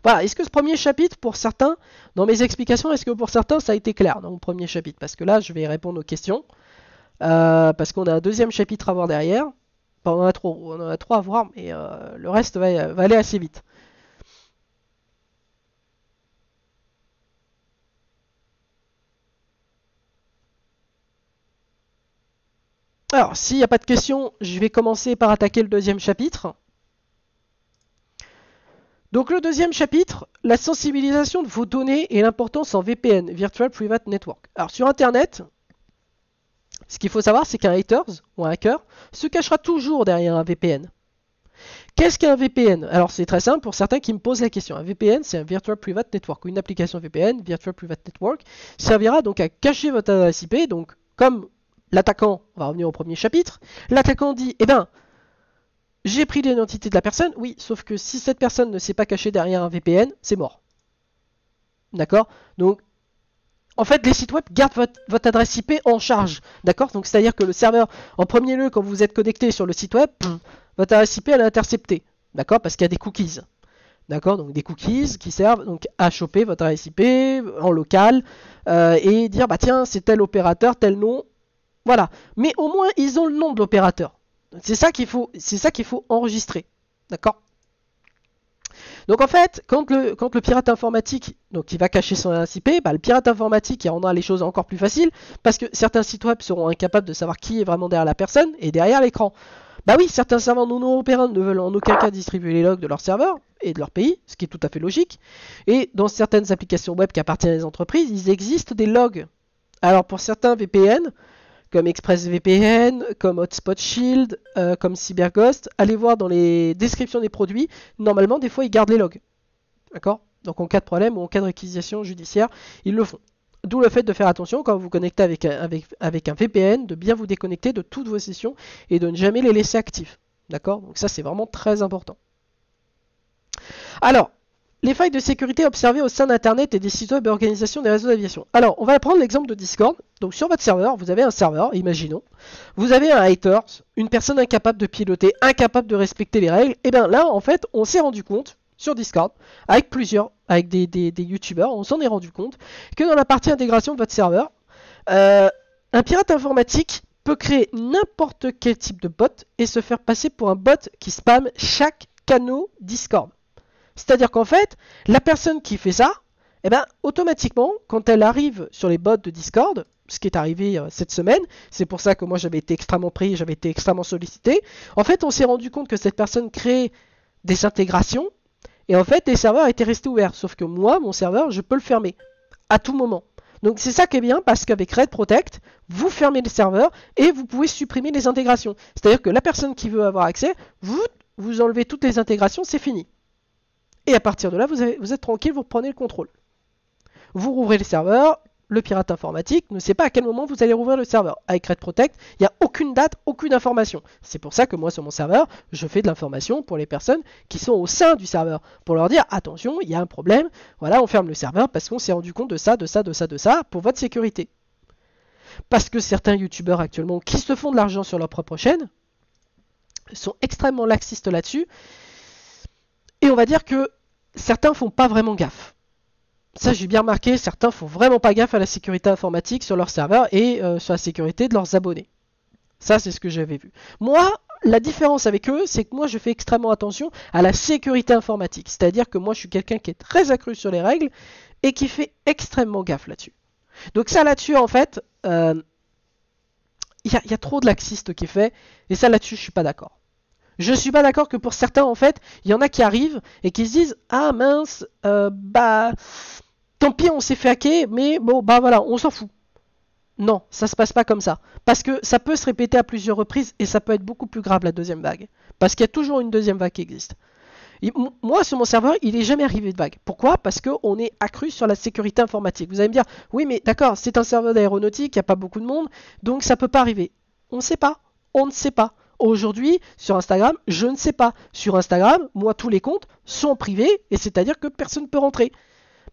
Voilà, est-ce que ce premier chapitre, pour certains, dans mes explications, est-ce que pour certains ça a été clair dans mon premier chapitre? Parce que là, je vais répondre aux questions. Euh, parce qu'on a un deuxième chapitre à voir derrière. on, en a on en a trois à voir, mais euh, le reste va aller assez vite. Alors, s'il n'y a pas de questions, je vais commencer par attaquer le deuxième chapitre. Donc le deuxième chapitre, la sensibilisation de vos données et l'importance en VPN, Virtual Private Network. Alors sur Internet, ce qu'il faut savoir, c'est qu'un haters ou un hacker se cachera toujours derrière un VPN. Qu'est-ce qu'un VPN Alors c'est très simple pour certains qui me posent la question. Un VPN, c'est un Virtual Private Network. Une application VPN, Virtual Private Network, servira donc à cacher votre adresse IP. Donc comme l'attaquant, on va revenir au premier chapitre, l'attaquant dit, eh ben, j'ai pris l'identité de la personne, oui, sauf que si cette personne ne s'est pas cachée derrière un VPN, c'est mort. D'accord? Donc, en fait, les sites web gardent votre, adresse IP en charge. D'accord? Donc, c'est-à-dire que le serveur, en premier lieu, quand vous êtes connecté sur le site web, votre adresse IP, elle est interceptée. D'accord? Parce qu'il y a des cookies. D'accord? Donc des cookies qui servent donc à choper votre adresse IP en local euh, et dire bah tiens c'est tel opérateur, tel nom, voilà. Mais au moins, ils ont le nom de l'opérateur. C'est ça qu'il faut, enregistrer. D'accord? Donc en fait, quand le, pirate informatique, donc va cacher son IP, bah, le pirate informatique rendra les choses encore plus faciles parce que certains sites web seront incapables de savoir qui est vraiment derrière la personne et derrière l'écran. Bah oui, certains serveurs non européens ne veulent en aucun cas distribuer les logs de leurs serveurs et de leur pays, ce qui est tout à fait logique. Et dans certaines applications web qui appartiennent à des entreprises, il existe des logs. Alors pour certains VPN, comme ExpressVPN, comme Hotspot Shield, euh, comme CyberGhost. Allez voir dans les descriptions des produits. Normalement, des fois, ils gardent les logs. D'accord? Donc, en cas de problème ou en cas de réquisition judiciaire, ils le font. D'où le fait de faire attention quand vous connectez avec avec, un VPN, de bien vous déconnecter de toutes vos sessions et de ne jamais les laisser actifs. D'accord? Donc ça, c'est vraiment très important. Alors, les failles de sécurité observées au sein d'Internet et des sites web et organisations des réseaux d'aviation. Alors, on va prendre l'exemple de Discord. Donc, sur votre serveur, vous avez un serveur, imaginons. Vous avez un hater, une personne incapable de piloter, incapable de respecter les règles. Et bien là, en fait, on s'est rendu compte sur Discord, avec plusieurs, avec des, des, youtubeurs, on s'en est rendu compte que dans la partie intégration de votre serveur, euh, un pirate informatique peut créer n'importe quel type de bot et se faire passer pour un bot qui spamme chaque canal Discord. C'est-à-dire qu'en fait, la personne qui fait ça, eh ben, automatiquement, quand elle arrive sur les bots de Discord, ce qui est arrivé euh, cette semaine, c'est pour ça que moi j'avais été extrêmement pris, j'avais été extrêmement sollicité. En fait, on s'est rendu compte que cette personne crée des intégrations et en fait, les serveurs étaient restés ouverts. Sauf que moi, mon serveur, je peux le fermer à tout moment. Donc c'est ça qui est bien parce qu'avec Red Protect, vous fermez le serveur et vous pouvez supprimer les intégrations. C'est-à-dire que la personne qui veut avoir accès, vous, vous enlevez toutes les intégrations, c'est fini. Et à partir de là, vous, êtes tranquille, vous reprenez le contrôle. Vous rouvrez le serveur, le pirate informatique ne sait pas à quel moment vous allez rouvrir le serveur. Avec Red Protect, il n'y a aucune date, aucune information. C'est pour ça que moi, sur mon serveur, je fais de l'information pour les personnes qui sont au sein du serveur. Pour leur dire, attention, il y a un problème, voilà, on ferme le serveur parce qu'on s'est rendu compte de ça, de ça, de ça, de ça, pour votre sécurité. parce que certains youtubeurs actuellement qui se font de l'argent sur leur propre chaîne sont extrêmement laxistes là-dessus. Et on va dire que certains font pas vraiment gaffe. Ça, j'ai bien remarqué, certains font vraiment pas gaffe à la sécurité informatique sur leur serveur et euh, sur la sécurité de leurs abonnés. Ça, c'est ce que j'avais vu. Moi, la différence avec eux, c'est que moi, je fais extrêmement attention à la sécurité informatique. C'est-à-dire que moi, je suis quelqu'un qui est très accru sur les règles et qui fait extrêmement gaffe là-dessus. Donc ça, là-dessus, en fait, euh, il y, a trop de laxistes qui est fait, et ça, là-dessus, je suis pas d'accord. Je suis pas d'accord que pour certains, en fait, il y en a qui arrivent et qui se disent Ah mince, euh, bah tant pis, on s'est fait hacker, mais bon, bah voilà, on s'en fout. Non, ça se passe pas comme ça. Parce que ça peut se répéter à plusieurs reprises et ça peut être beaucoup plus grave la deuxième vague. Parce qu'il y a toujours une deuxième vague qui existe. moi, sur mon serveur, il n'est jamais arrivé de vague. Pourquoi? Parce qu'on est accru sur la sécurité informatique. Vous allez me dire, oui, mais d'accord, c'est un serveur d'aéronautique, il n'y a pas beaucoup de monde, donc ça peut pas arriver. On ne sait pas. On ne sait pas. Aujourd'hui, sur Instagram, je ne sais pas. Sur Instagram, moi, tous les comptes sont privés, et c'est-à-dire que personne ne peut rentrer.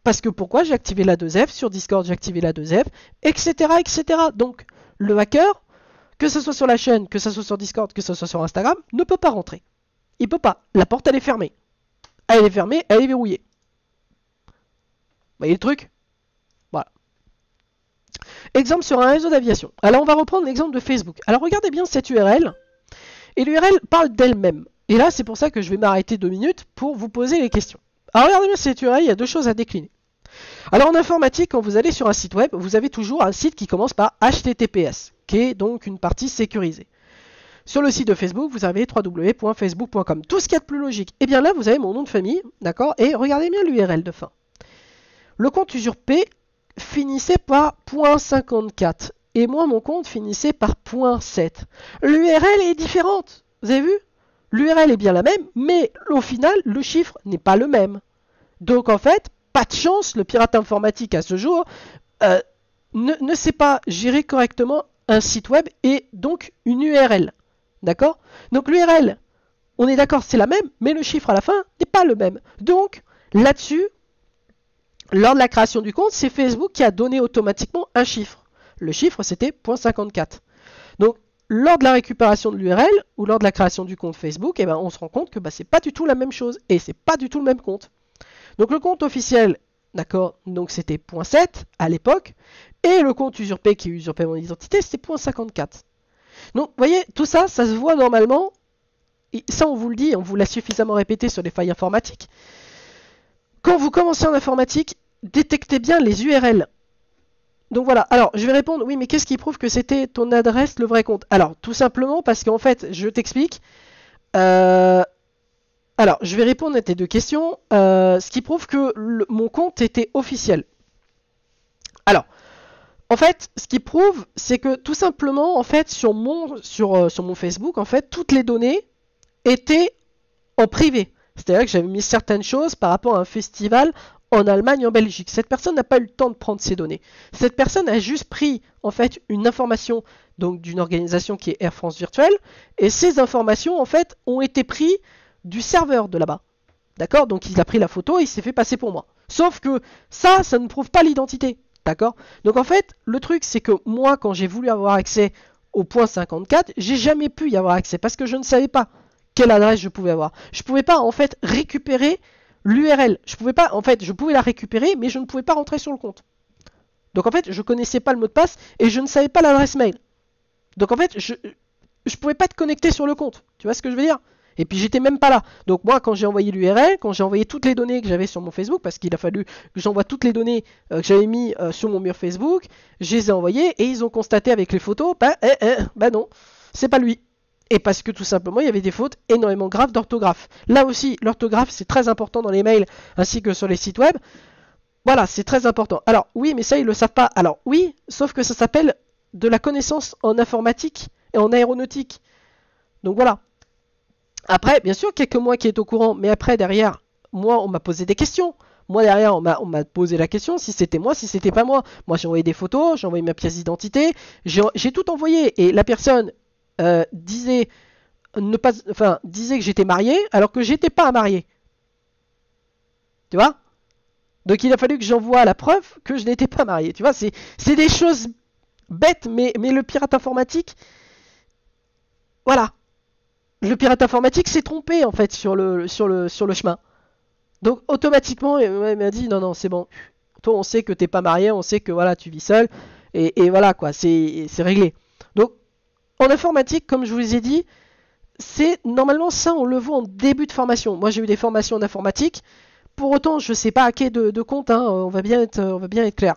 Parce que pourquoi J'ai activé la 2F, sur Discord j'ai activé la 2F, etc., etc. Donc, le hacker, que ce soit sur la chaîne, que ce soit sur Discord, que ce soit sur Instagram, ne peut pas rentrer. Il peut pas. La porte, elle est fermée. Elle est fermée, elle est verrouillée. Vous voyez le truc? Voilà. Exemple sur un réseau d'aviation. Alors, on va reprendre l'exemple de Facebook. Alors, regardez bien cette URL. Et l'URL parle d'elle-même. Et là, c'est pour ça que je vais m'arrêter deux minutes pour vous poser les questions. Alors regardez bien cette URL, il y a deux choses à décliner. Alors en informatique, quand vous allez sur un site web, vous avez toujours un site qui commence par HTTPS, qui est donc une partie sécurisée. Sur le site de Facebook, vous avez www.facebook.com. Tout ce qu'il y a plus logique. Et eh bien là, vous avez mon nom de famille, d'accord? Et regardez bien l'URL de fin. Le compte usurpé finissait par .54 et moi mon compte finissait par .7. L'URL est différente. Vous avez vu? L'URL est bien la même, mais au final, le chiffre n'est pas le même. Donc en fait, pas de chance, le pirate informatique à ce jour euh, ne, sait pas gérer correctement un site web et donc une URL. D'accord? Donc l'URL, on est d'accord, c'est la même, mais le chiffre à la fin n'est pas le même. Donc là-dessus, lors de la création du compte, c'est Facebook qui a donné automatiquement un chiffre. Le chiffre, c'était .54. Donc, lors de la récupération de l'URL ou lors de la création du compte Facebook, eh ben, on se rend compte que bah, c'est pas du tout la même chose et c'est pas du tout le même compte. Donc le compte officiel, d'accord, donc c'était .7 à l'époque, et le compte usurpé qui usurpait mon identité, c'était .54. Donc, vous voyez, tout ça, ça se voit normalement, ça on vous le dit, on vous l'a suffisamment répété sur les failles informatiques. Quand vous commencez en informatique, détectez bien les URL donc voilà, alors je vais répondre, oui mais qu'est-ce qui prouve que c'était ton adresse le vrai compte? Alors tout simplement parce qu'en fait, je t'explique. Euh, alors je vais répondre à tes deux questions. Euh, ce qui prouve que mon compte était officiel. Alors, en fait, ce qui prouve, c'est que tout simplement, en fait, sur mon, euh, sur mon Facebook, en fait, toutes les données étaient en privé. C'est-à-dire que j'avais mis certaines choses par rapport à un festival en Allemagne, en Belgique. Cette personne n'a pas eu le temps de prendre ces données. Cette personne a juste pris en fait une information donc d'une organisation qui est Air France Virtuelle et ces informations en fait ont été prises du serveur de là-bas. D'accord? Donc il a pris la photo et il s'est fait passer pour moi. Sauf que ça, ça ne prouve pas l'identité. D'accord? Donc en fait, le truc c'est que moi quand j'ai voulu avoir accès au point 54, j'ai jamais pu y avoir accès parce que je ne savais pas quelle adresse je pouvais avoir. Je ne pouvais pas en fait récupérer l'URL. Je pouvais pas, en fait, je pouvais la récupérer, mais je ne pouvais pas rentrer sur le compte. Donc en fait, je connaissais pas le mot de passe et je ne savais pas l'adresse mail. Donc en fait, je je pouvais pas te connecter sur le compte. Tu vois ce que je veux dire? Et puis j'étais même pas là. Donc moi, quand j'ai envoyé l'URL, quand j'ai envoyé toutes les données que j'avais sur mon Facebook, parce qu'il a fallu que j'envoie toutes les données euh, que j'avais mis euh, sur mon mur Facebook, je les ai envoyées et ils ont constaté avec les photos, bah, eh, eh, bah non, c'est pas lui et parce que tout simplement il y avait des fautes énormément graves d'orthographe. Là aussi, l'orthographe c'est très important dans les mails ainsi que sur les sites web. Voilà, c'est très important. Alors oui, mais ça ils le savent pas. Alors oui, sauf que ça s'appelle de la connaissance en informatique et en aéronautique. Donc voilà. Après, bien sûr, quelques mois qui est au courant, mais après derrière, moi on m'a posé des questions. Moi derrière, on m'a posé la question si c'était moi, si c'était pas moi. Moi j'ai envoyé des photos, j'ai envoyé ma pièce d'identité, j'ai tout envoyé. Et la personne euh, disait ne pas, enfin, disait que j'étais marié alors que j'étais pas marié. Tu vois? Donc il a fallu que j'envoie la preuve que je n'étais pas marié. Tu vois, c'est des choses bête, mais, mais le pirate informatique, voilà. Le pirate informatique s'est trompé en fait sur le, sur le, sur le chemin. Donc automatiquement, il m'a dit non, non, c'est bon. Toi, on sait que t'es pas marié, on sait que voilà, tu vis seul. Et, et voilà quoi, c'est réglé. En informatique, comme je vous ai dit, c'est normalement ça, on le voit en début de formation. Moi, j'ai eu des formations en informatique. Pour autant, je ne sais pas à quai de, compte, hein, on, va bien être, on va bien être clair.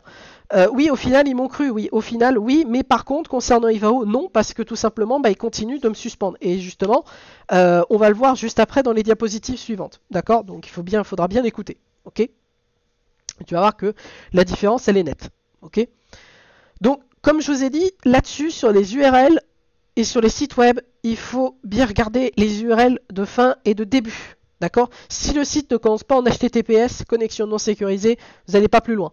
Euh, oui, au final, ils m'ont cru, oui, au final, oui, mais par contre, concernant Ivao, non, parce que tout simplement, bah, ils continuent de me suspendre. Et justement, euh, on va le voir juste après dans les diapositives suivantes. D'accord? Donc, il faut bien, faudra bien écouter. Ok? Tu vas voir que la différence, elle est nette. Ok? Donc, comme je vous ai dit, là-dessus, sur les URL, et sur les sites web, il faut bien regarder les URL de fin et de début. D'accord? Si le site ne commence pas en HTTPS, connexion non sécurisée, vous n'allez pas plus loin.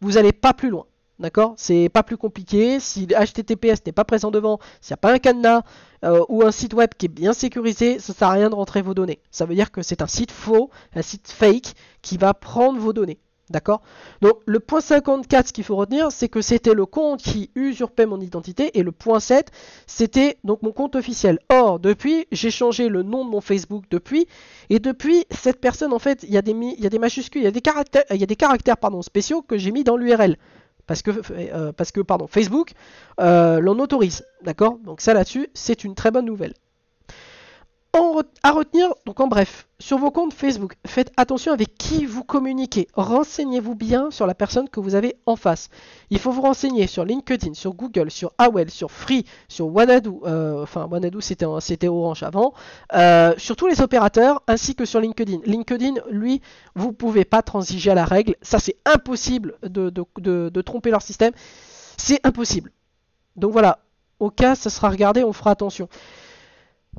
Vous n'allez pas plus loin. D'accord? C'est pas plus compliqué. Si HTTPS n'est pas présent devant, s'il n'y a pas un cadenas euh, ou un site web qui est bien sécurisé, ça ne sert à rien de rentrer vos données. Ça veut dire que c'est un site faux, un site fake qui va prendre vos données. D'accord? Donc le point 54, ce qu'il faut retenir, c'est que c'était le compte qui usurpait mon identité et le point 7, c'était donc mon compte officiel. Or, depuis, j'ai changé le nom de mon Facebook depuis et depuis, cette personne, en fait, il y a des, majuscules, il y a des caractères, spéciaux que j'ai mis dans l'URL. Parce que, euh, parce que pardon, Facebook euh, l'en autorise. D'accord? Donc ça là-dessus, c'est une très bonne nouvelle à retenir, donc en bref, sur vos comptes Facebook, faites attention avec qui vous communiquez. Renseignez-vous bien sur la personne que vous avez en face. Il faut vous renseigner sur LinkedIn, sur Google, sur AOL, sur Free, sur Wanadu, euh, enfin Wanadu c'était, Orange avant, euh, sur tous les opérateurs ainsi que sur LinkedIn. LinkedIn, lui, vous pouvez pas transiger à la règle. Ça c'est impossible de, de tromper leur système. C'est impossible. Donc voilà, au cas ça sera regardé, on fera attention.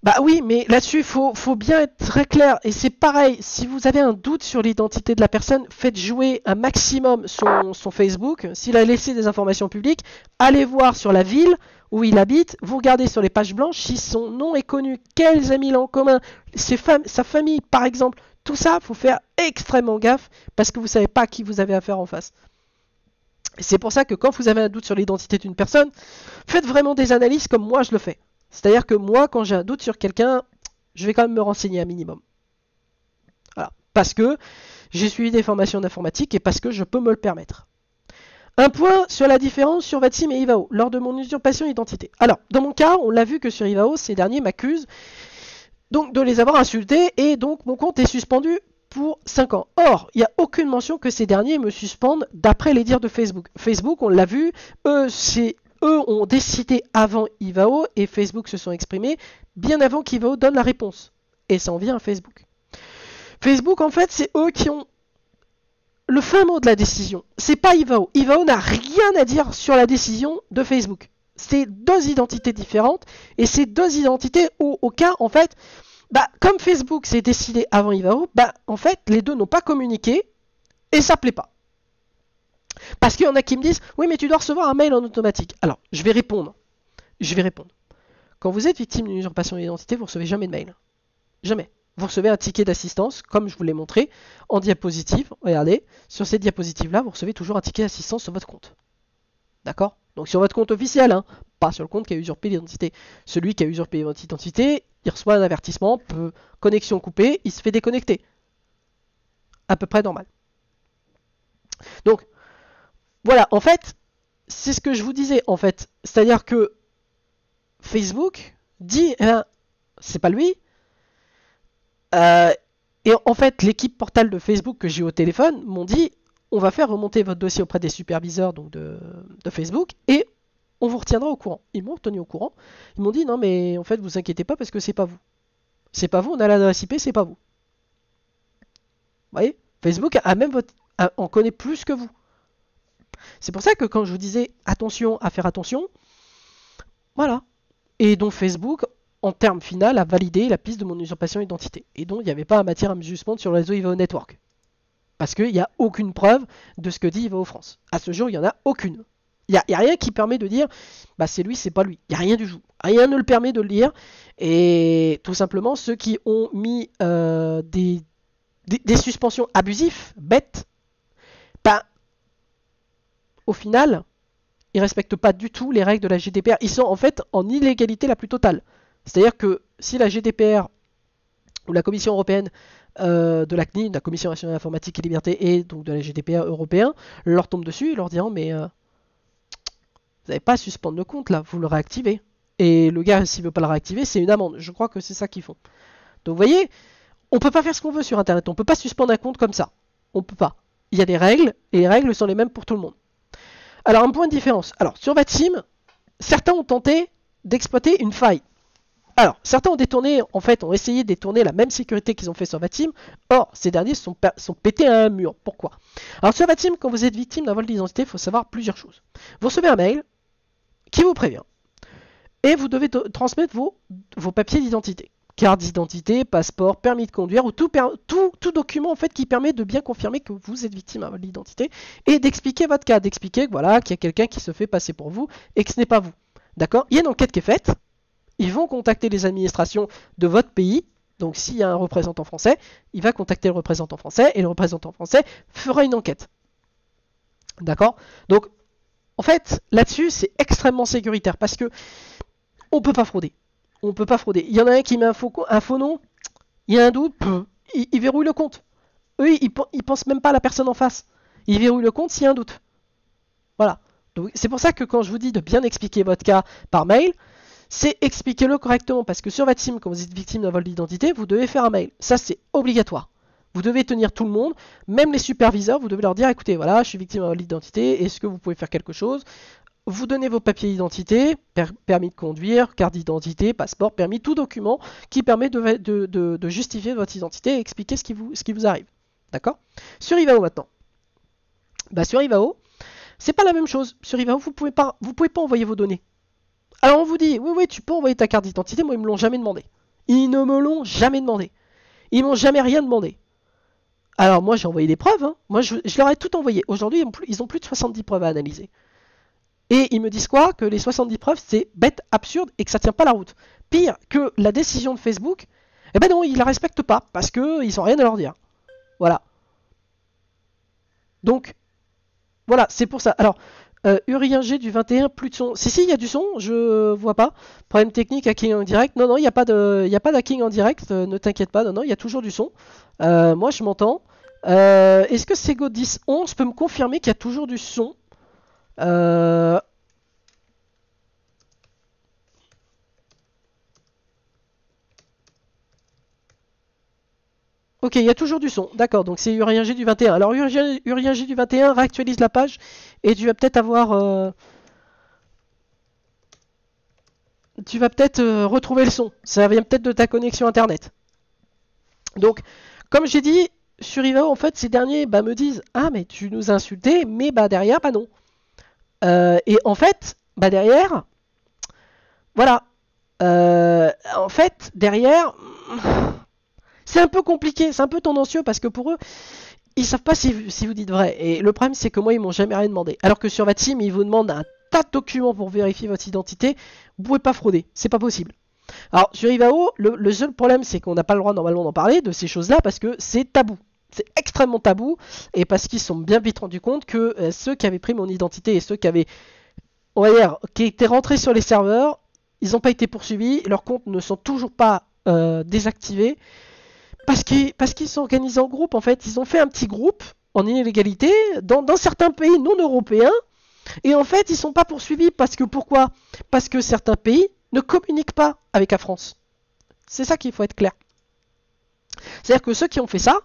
Bah oui, mais là-dessus, il faut, bien être très clair. Et c'est pareil, si vous avez un doute sur l'identité de la personne, faites jouer un maximum son, Facebook. S'il a laissé des informations publiques, allez voir sur la ville où il habite, vous regardez sur les pages blanches si son nom est connu, quels amis il en commun, sa famille par exemple. Tout ça, faut faire extrêmement gaffe parce que vous ne savez pas à qui vous avez affaire en face. C'est pour ça que quand vous avez un doute sur l'identité d'une personne, faites vraiment des analyses comme moi je le fais. C'est-à-dire que moi, quand j'ai un doute sur quelqu'un, je vais quand même me renseigner un minimum. Voilà. Parce que j'ai suivi des formations d'informatique et parce que je peux me le permettre. Un point sur la différence sur Vatsim et Ivao lors de mon usurpation d'identité. Alors, dans mon cas, on l'a vu que sur Ivao, ces derniers m'accusent donc de les avoir insultés et donc mon compte est suspendu pour 5 ans. Or, il n'y a aucune mention que ces derniers me suspendent d'après les dires de Facebook. Facebook, on l'a vu, eux, c'est eux ont décidé avant Ivao et Facebook se sont exprimés bien avant qu'Ivao donne la réponse. Et ça en vient à Facebook. Facebook, en fait, c'est eux qui ont le fin mot de la décision. C'est pas Ivao. Ivao n'a rien à dire sur la décision de Facebook. C'est deux identités différentes et c'est deux identités où, au cas, en fait, bah, comme Facebook s'est décidé avant Ivao, bah, en fait, les deux n'ont pas communiqué et ça plaît pas. Parce qu'il y en a qui me disent Oui, mais tu dois recevoir un mail en automatique. Alors, je vais répondre. Je vais répondre. Quand vous êtes victime d'une usurpation d'identité, vous ne recevez jamais de mail. Jamais. Vous recevez un ticket d'assistance, comme je vous l'ai montré, en diapositive. Regardez, sur cette diapositive-là, vous recevez toujours un ticket d'assistance sur votre compte. D'accord? Donc sur votre compte officiel, hein, pas sur le compte qui a usurpé l'identité. Celui qui a usurpé votre identité, il reçoit un avertissement, connexion coupée, il se fait déconnecter. À peu près normal. Donc, voilà, en fait, c'est ce que je vous disais, en fait. C'est-à-dire que Facebook dit, eh ben, c'est pas lui. Euh, et en fait, l'équipe portale de Facebook que j'ai au téléphone m'ont dit, on va faire remonter votre dossier auprès des superviseurs donc de, Facebook et on vous retiendra au courant. Ils m'ont tenu au courant. Ils m'ont dit, non mais en fait, vous inquiétez pas parce que c'est pas vous. C'est pas vous, on a l'adresse IP, c'est pas vous. Vous voyez? Facebook a même votre, on connaît plus que vous. C'est pour ça que quand je vous disais attention à faire attention, voilà. Et donc Facebook, en termes final, a validé la piste de mon usurpation d'identité. Et donc il n'y avait pas matière à me suspendre sur le réseau IVO Network. Parce qu'il n'y a aucune preuve de ce que dit IVO France. À ce jour, il n'y en a aucune. Il n'y a, rien qui permet de dire bah c'est lui, c'est pas lui. Il n'y a rien du tout. Rien ne le permet de le dire. Et tout simplement, ceux qui ont mis euh, des, des, suspensions abusives, bêtes, bah, au final, ils respectent pas du tout les règles de la GDPR. Ils sont en fait en illégalité la plus totale. C'est-à-dire que si la GDPR ou la Commission européenne euh, de la CNIL, la Commission nationale d'informatique et liberté, et donc de la GDPR européen, leur tombe dessus, ils leur diront mais euh, vous n'avez pas à suspendre le compte là, vous le réactivez. Et le gars, s'il veut pas le réactiver, c'est une amende. Je crois que c'est ça qu'ils font. Donc vous voyez, on peut pas faire ce qu'on veut sur Internet. On peut pas suspendre un compte comme ça. On peut pas. Il y a des règles, et les règles sont les mêmes pour tout le monde. Alors un point de différence. Alors sur Vatim, certains ont tenté d'exploiter une faille. Alors, certains ont détourné, en fait, ont essayé de détourner la même sécurité qu'ils ont fait sur Vatim. Or, ces derniers sont, sont pétés à un mur. Pourquoi? Alors, sur Vatim, quand vous êtes victime d'un vol d'identité, il faut savoir plusieurs choses. Vous recevez un mail qui vous prévient. Et vous devez transmettre vos, vos papiers d'identité. Carte d'identité, passeport, permis de conduire, ou tout, document en fait qui permet de bien confirmer que vous êtes victime d'un vol d'identité et d'expliquer votre cas, d'expliquer voilà, qu'il y a quelqu'un qui se fait passer pour vous et que ce n'est pas vous. D'accord? Il y a une enquête qui est faite ils vont contacter les administrations de votre pays. Donc s'il y a un représentant français, il va contacter le représentant français et le représentant français fera une enquête. D'accord? Donc en fait, là-dessus, c'est extrêmement sécuritaire parce que on peut pas frauder. On peut pas frauder. Il y en a un qui met un faux, nom, il y a un doute, il, verrouille le compte. Eux, ils, ils pensent même pas à la personne en face. Ils verrouillent le compte s'il y a un doute. Voilà. C'est pour ça que quand je vous dis de bien expliquer votre cas par mail, c'est expliquez-le correctement parce que sur votre sim, quand vous êtes victime d'un vol d'identité, vous devez faire un mail. Ça, c'est obligatoire. Vous devez tenir tout le monde, même les superviseurs, vous devez leur dire écoutez, voilà, je suis victime d'un vol d'identité, est-ce que vous pouvez faire quelque chose? Vous donnez vos papiers d'identité, permis de conduire, carte d'identité, passeport, permis, tout document qui permet de, justifier votre identité et expliquer ce qui vous, arrive. D'accord? Sur Ivao maintenant. Bah, sur Ivao, c'est pas la même chose. Sur Ivao, vous pouvez pas, vous pouvez pas envoyer vos données. Alors on vous dit, oui, oui, tu peux envoyer ta carte d'identité, moi ils me l'ont jamais demandé. Ils ne me l'ont jamais demandé. Ils m'ont jamais rien demandé. Alors moi j'ai envoyé des preuves, hein. moi je, leur ai tout envoyé. Aujourd'hui ils ont plus de 70 preuves à analyser. Et ils me disent quoi? Que les 70 preuves c'est bête, absurde et que ça tient pas la route. Pire que la décision de Facebook, eh ben non, ils la respectent pas parce qu'ils n'ont rien à leur dire. Voilà. Donc, voilà, c'est pour ça. Alors, euh, G du 21, plus de son. Si, si, il y a du son, je vois pas. Problème technique, hacking en direct. Non, non, il n'y a pas d'hacking en direct, euh, ne t'inquiète pas. Non, non, il y a toujours du son. Euh, moi, je m'entends. Est-ce que Sego 10 11 peut me confirmer qu'il y a toujours du son? Ok, il y a toujours du son. D'accord, donc c'est Urien G du 21. Alors Urien G du 21 réactualise la page et tu vas peut-être avoir... Euh, tu vas peut-être euh, retrouver le son. Ça vient peut-être de ta connexion Internet. Donc, comme j'ai dit, sur Ivao, en fait, ces derniers bah, me disent Ah, mais tu nous as insulté, mais bah, derrière, bah non. Euh, et en fait, bah, derrière, voilà. en fait, derrière c'est un peu compliqué, c'est un peu tendancieux parce que pour eux, ils savent pas si, vous dites vrai. Et le problème, c'est que moi, ils m'ont jamais rien demandé. Alors que sur votre ils vous demandent un tas de documents pour vérifier votre identité. Vous pouvez pas frauder, c'est pas possible. Alors sur Ivao, le, seul problème, c'est qu'on n'a pas le droit normalement d'en parler de ces choses-là parce que c'est tabou. Extrêmement tabou et parce qu'ils sont bien vite rendus compte que euh, ceux qui avaient pris mon identité et ceux qui avaient, on va dire, qui étaient rentrés sur les serveurs, ils n'ont pas été poursuivis, leurs comptes ne sont toujours pas euh, désactivés. Parce qu'ils parce qu'ils s'organisent en groupe, en fait. Ils ont fait un petit groupe en illégalité dans, certains pays non européens. Et en fait, ils sont pas poursuivis parce que pourquoi? Parce que certains pays ne communiquent pas avec la France. C'est ça qu'il faut être clair. C'est-à-dire que ceux qui ont fait ça,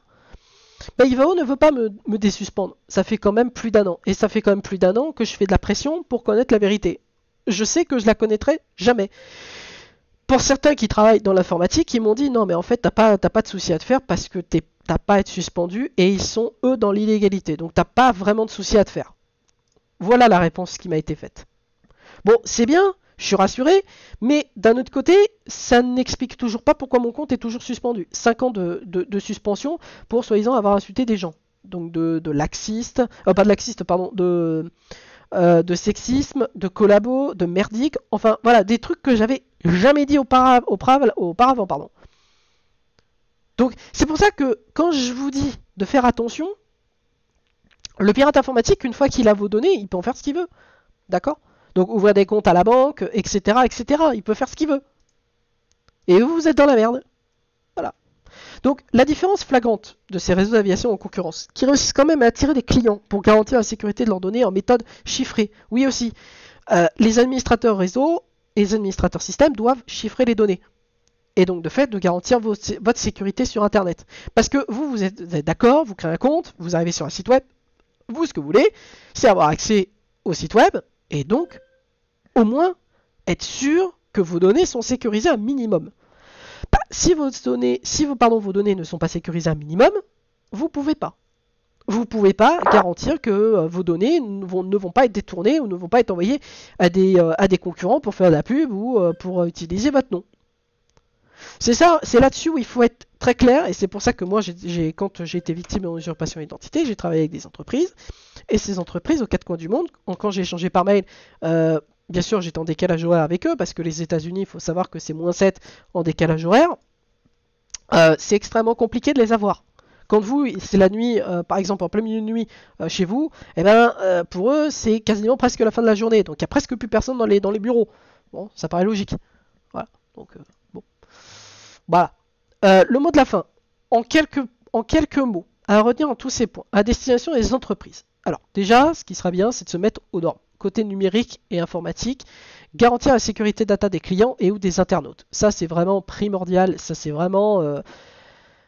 ben, Ivao ne veut pas me, désuspendre. Ça fait quand même plus d'un an. Et ça fait quand même plus d'un an que je fais de la pression pour connaître la vérité. Je sais que je la connaîtrai jamais pour certains qui travaillent dans l'informatique, ils m'ont dit non, mais en fait, t'as pas, pas de souci à te faire parce que t'as pas à être suspendu et ils sont eux dans l'illégalité. Donc t'as pas vraiment de souci à te faire. Voilà la réponse qui m'a été faite. Bon, c'est bien, je suis rassuré, mais d'un autre côté, ça n'explique toujours pas pourquoi mon compte est toujours suspendu. 5 ans de, suspension pour soi-disant avoir insulté des gens. Donc de, laxiste, euh, pas de laxiste, pardon, de, euh, de sexisme, de collabo, de merdique, enfin voilà, des trucs que j'avais jamais dit auparavant. Pardon. Donc c'est pour ça que quand je vous dis de faire attention, le pirate informatique, une fois qu'il a vos données, il peut en faire ce qu'il veut. D'accord? Donc ouvrir des comptes à la banque, etc., etc. Il peut faire ce qu'il veut. Et vous êtes dans la merde. Voilà. Donc la différence flagrante de ces réseaux d'aviation en concurrence, qui réussissent quand même à attirer des clients pour garantir la sécurité de leurs données en méthode chiffrée. Oui aussi, euh, les administrateurs réseau et les administrateurs système doivent chiffrer les données. Et donc de fait de garantir votre sécurité sur Internet. Parce que vous, vous êtes d'accord, vous créez un compte, vous arrivez sur un site web, vous ce que vous voulez, c'est avoir accès au site web, et donc au moins être sûr que vos données sont sécurisées un minimum. Si vos données, pardon, vos données ne sont pas sécurisées un minimum, vous pouvez pas. Vous ne pouvez pas garantir que euh, vos données ne vont, pas être détournées ou ne vont pas être envoyées à des, euh, à des concurrents pour faire de la pub ou euh, pour utiliser votre nom. C'est ça, c'est là-dessus où il faut être très clair, et c'est pour ça que moi, quand j'ai été victime d'une usurpation d'identité, j'ai travaillé avec des entreprises, et ces entreprises aux quatre coins du monde, quand j'ai échangé par mail, bien sûr, j'étais en décalage horaire avec eux, parce que les États-Unis, il faut savoir que c'est moins 7 en décalage horaire, euh, c'est extrêmement compliqué de les avoir. Quand vous, c'est la nuit, euh, par exemple en plein milieu de nuit chez vous, eh ben, pour eux, c'est quasiment presque la fin de la journée, donc il n'y a presque plus personne dans les, bureaux. Bon, ça paraît logique. Voilà, donc voilà. Euh, le mot de la fin. En quelques, mots, à retenir en tous ces points, à destination des entreprises. Alors, déjà, ce qui sera bien, c'est de se mettre aux normes. Côté numérique et informatique, garantir la sécurité data des clients et ou des internautes. Ça, c'est vraiment primordial. Ça, c'est vraiment, euh,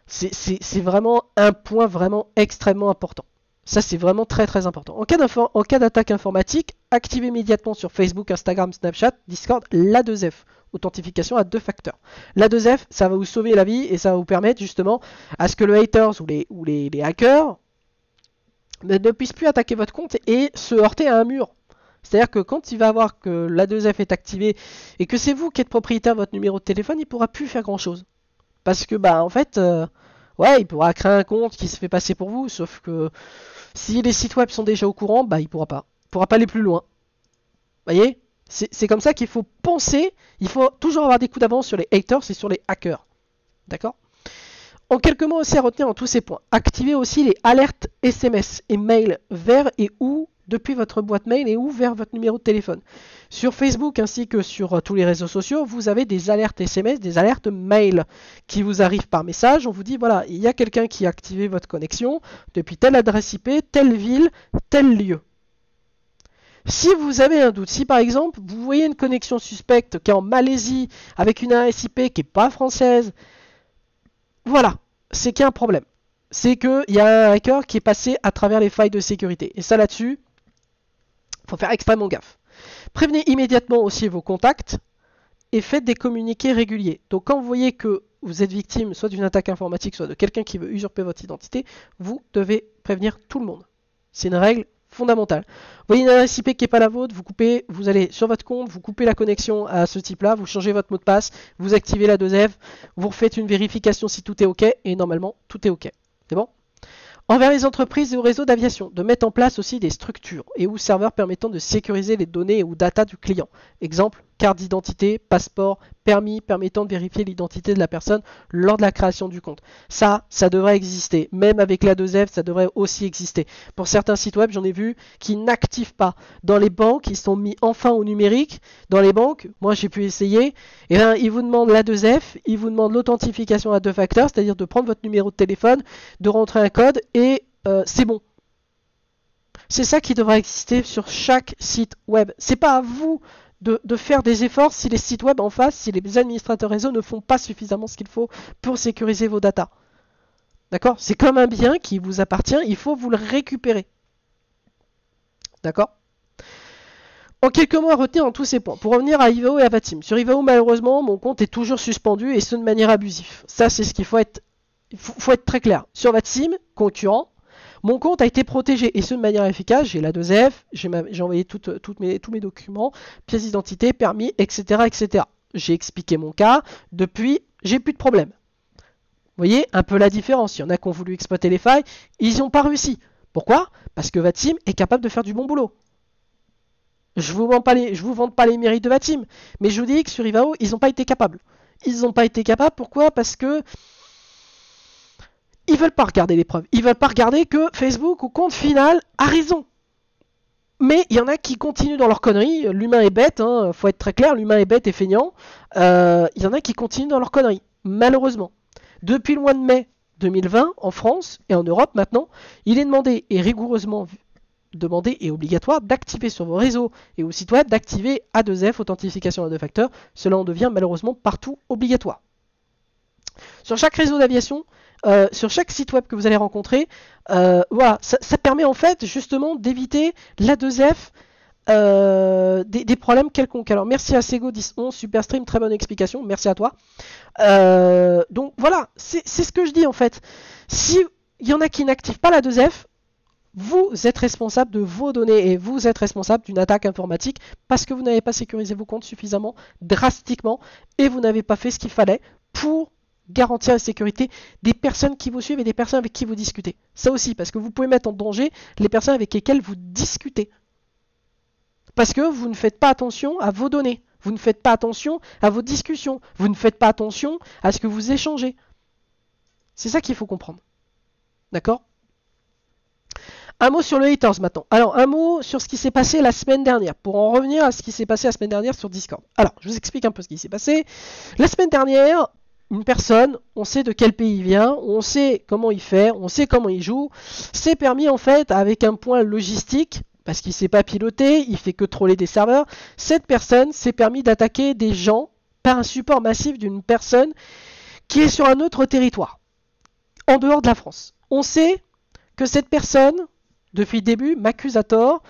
c'est vraiment un point vraiment extrêmement important. Ça, c'est vraiment très très important. En cas d'attaque informatique, activez immédiatement sur Facebook, Instagram, Snapchat, Discord la 2F authentification à deux facteurs. La 2F, ça va vous sauver la vie et ça va vous permettre justement à ce que le haters ou les, ou les, hackers ne puissent plus attaquer votre compte et se heurter à un mur. C'est-à-dire que quand il va voir que la 2F est activée et que c'est vous qui êtes propriétaire de votre numéro de téléphone, il pourra plus faire grand chose. Parce que bah en fait, euh, ouais, il pourra créer un compte qui se fait passer pour vous, sauf que si les sites web sont déjà au courant, bah il pourra pas. Il pourra pas aller plus loin. Voyez? C'est comme ça qu'il faut penser. Il faut toujours avoir des coups d'avance sur les haters et sur les hackers. D'accord? En quelques mots aussi à retenir en tous ces points. Activez aussi les alertes SMS et mails vers et où depuis votre boîte mail et ou vers votre numéro de téléphone. Sur Facebook ainsi que sur euh, tous les réseaux sociaux, vous avez des alertes SMS, des alertes mail qui vous arrivent par message. On vous dit voilà, il y a quelqu'un qui a activé votre connexion depuis telle adresse IP, telle ville, tel lieu. Si vous avez un doute, si par exemple vous voyez une connexion suspecte qui est en Malaisie avec une ASIP qui n'est pas française, voilà, c'est qu'il y a un problème. C'est qu'il y a un hacker qui est passé à travers les failles de sécurité. Et ça là-dessus, faut faire extrêmement gaffe. Prévenez immédiatement aussi vos contacts et faites des communiqués réguliers. Donc quand vous voyez que vous êtes victime soit d'une attaque informatique, soit de quelqu'un qui veut usurper votre identité, vous devez prévenir tout le monde. C'est une règle fondamentale. Vous voyez une adresse IP qui n'est pas la vôtre, vous coupez, vous allez sur votre compte, vous coupez la connexion à ce type-là, vous changez votre mot de passe, vous activez la 2F, vous refaites une vérification si tout est OK, et normalement tout est OK. C'est bon? Envers les entreprises et aux réseaux d'aviation, de mettre en place aussi des structures et ou serveurs permettant de sécuriser les données ou data du client. Exemple, carte d'identité, passeport, permis permettant de vérifier l'identité de la personne lors de la création du compte. Ça, ça devrait exister. Même avec la 2F, ça devrait aussi exister. Pour certains sites web, j'en ai vu qui n'activent pas. Dans les banques, ils sont mis enfin au numérique. Dans les banques, moi j'ai pu essayer. Et eh bien, ils vous demandent la 2F, ils vous demandent l'authentification à deux facteurs, c'est-à-dire de prendre votre numéro de téléphone, de rentrer un code et euh, c'est bon. C'est ça qui devrait exister sur chaque site web. C'est pas à vous de, faire des efforts si les sites web en face, si les administrateurs réseau ne font pas suffisamment ce qu'il faut pour sécuriser vos datas. D'accord? C'est comme un bien qui vous appartient, il faut vous le récupérer. D'accord? En quelques mots à retenir en tous ces points. Pour revenir à Ivao et à Vatim. Sur Ivao, malheureusement, mon compte est toujours suspendu et ce de manière abusive. Ça, c'est ce qu'il faut être. Il faut, être très clair. Sur Vatim, concurrent, mon compte a été protégé et ce de manière efficace. J'ai la 2F, j'ai envoyé tous mes documents, pièces d'identité, permis, etc. etc. J'ai expliqué mon cas. Depuis, j'ai plus de problème. Vous voyez un peu la différence. Il y en a qui ont voulu exploiter les failles, ils n'y ont pas réussi. Pourquoi? Parce que Vatim est capable de faire du bon boulot. Je vous vends pas vous vends pas les mérites de Vatim, mais je vous dis que sur Ivao, ils n'ont pas été capables. Ils n'ont pas été capables. Pourquoi? Parce que ils veulent pas regarder les preuves. Ils veulent pas regarder que Facebook, au compte final, a raison. mais il y en a qui continuent dans leur conneries. L'humain est bête, hein, faut être très clair, l'humain est bête et feignant. Euh, il y en a qui continuent dans leur conneries, malheureusement. Depuis le mois de mai 2020, en France et en Europe maintenant, il est demandé et rigoureusement demandé et obligatoire d'activer sur vos réseaux et au site web d'activer A2F, authentification à deux facteurs. Cela en devient malheureusement partout obligatoire. Sur chaque réseau d'aviation, euh, sur chaque site web que vous allez rencontrer, euh, voilà, ça, permet en fait justement d'éviter la 2F euh, des, problèmes quelconques. Alors merci à Sego 1011, super stream, très bonne explication, merci à toi. donc voilà, c'est ce que je dis en fait. Si y en a qui n'activent pas la 2F, vous êtes responsable de vos données et vous êtes responsable d'une attaque informatique parce que vous n'avez pas sécurisé vos comptes suffisamment drastiquement et vous n'avez pas fait ce qu'il fallait pour garantir la sécurité des personnes qui vous suivent et des personnes avec qui vous discutez. Ça aussi, parce que vous pouvez mettre en danger les personnes avec lesquelles vous discutez. Parce que vous ne faites pas attention à vos données, vous ne faites pas attention à vos discussions, vous ne faites pas attention à ce que vous échangez. C'est ça qu'il faut comprendre. D'accord? Un mot sur le haters maintenant. Alors, un mot sur ce qui s'est passé la semaine dernière. Pour en revenir à ce qui s'est passé la semaine dernière sur Discord. Alors, je vous explique un peu ce qui s'est passé. La semaine dernière, une personne, on sait de quel pays il vient, on sait comment il fait, on sait comment il joue. C'est permis en fait avec un point logistique, parce qu'il ne sait pas piloter, il fait que troller des serveurs. Cette personne s'est permis d'attaquer des gens par un support massif d'une personne qui est sur un autre territoire, en dehors de la France. On sait que cette personne, depuis le début, m'accuse à tort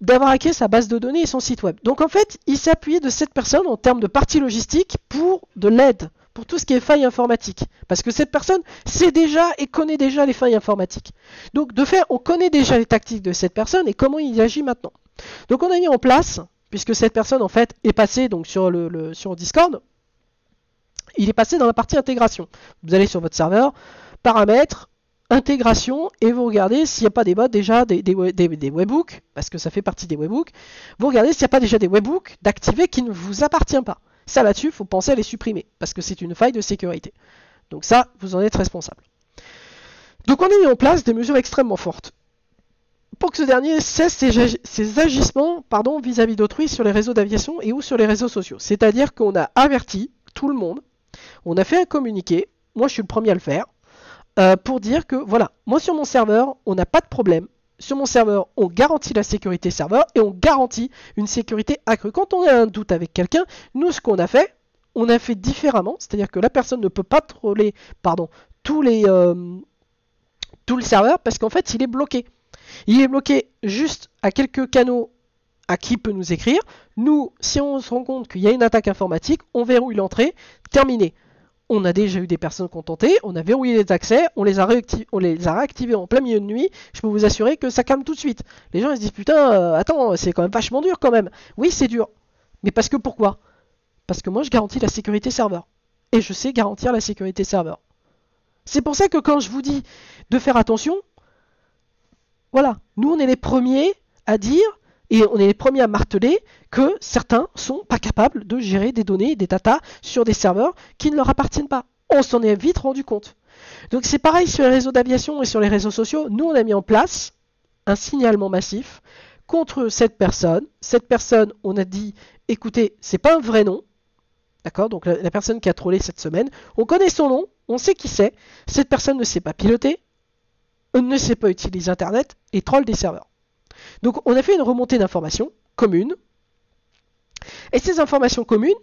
d'avoir hacké sa base de données et son site web. Donc en fait, il s'est appuyé de cette personne en termes de partie logistique pour de l'aide pour tout ce qui est failles informatiques. Parce que cette personne sait déjà et connaît déjà les failles informatiques. Donc de fait, on connaît déjà les tactiques de cette personne et comment il agit maintenant. Donc on a mis en place, puisque cette personne en fait est passée sur Discord, il est passé dans la partie intégration. Vous allez sur votre serveur, paramètres, intégration et vous regardez s'il n'y a pas déjà des, des, webhooks, parce que ça fait partie des webhooks, vous regardez s'il n'y a pas déjà des webhooks d'activer qui ne vous appartiennent pas. Ça là-dessus, faut penser à les supprimer, parce que c'est une faille de sécurité. Donc ça, vous en êtes responsable. Donc on a mis en place des mesures extrêmement fortes pour que ce dernier cesse ses, agissements pardon, vis-à-vis d'autrui sur les réseaux d'aviation et ou sur les réseaux sociaux. C'est-à-dire qu'on a averti tout le monde, on a fait un communiqué, moi je suis le premier à le faire, euh, pour dire que voilà, moi sur mon serveur, on n'a pas de problème, sur mon serveur, on garantit la sécurité serveur et on garantit une sécurité accrue. Quand on a un doute avec quelqu'un, nous, ce qu'on a fait, on a fait différemment, c'est-à-dire que la personne ne peut pas troller pardon, euh, tout le serveur parce qu'en fait, il est bloqué. Il est bloqué juste à quelques canaux à qui peut nous écrire. Nous, si on se rend compte qu'il y a une attaque informatique, on verrouille l'entrée, terminé on a déjà eu des personnes contentées, on a verrouillé les accès, on les, a réactivés en plein milieu de nuit, je peux vous assurer que ça calme tout de suite. Les gens ils se disent putain, euh, attends, c'est quand même vachement dur quand même. Oui, c'est dur. Mais parce que pourquoi? Parce que moi je garantis la sécurité serveur. Et je sais garantir la sécurité serveur. C'est pour ça que quand je vous dis de faire attention, voilà, nous on est les premiers à dire et on est les premiers à marteler que certains sont pas capables de gérer des données des data sur des serveurs qui ne leur appartiennent pas. On s'en est vite rendu compte. Donc c'est pareil sur les réseaux d'aviation et sur les réseaux sociaux. Nous, on a mis en place un signalement massif contre cette personne. Cette personne, on a dit, écoutez, c'est pas un vrai nom. D'accord? Donc la, la, personne qui a trollé cette semaine, on connaît son nom, on sait qui c'est. Cette personne ne sait pas piloter, ne sait pas utiliser Internet et troll des serveurs. Donc on a fait une remontée d'informations communes. Et ces informations communes,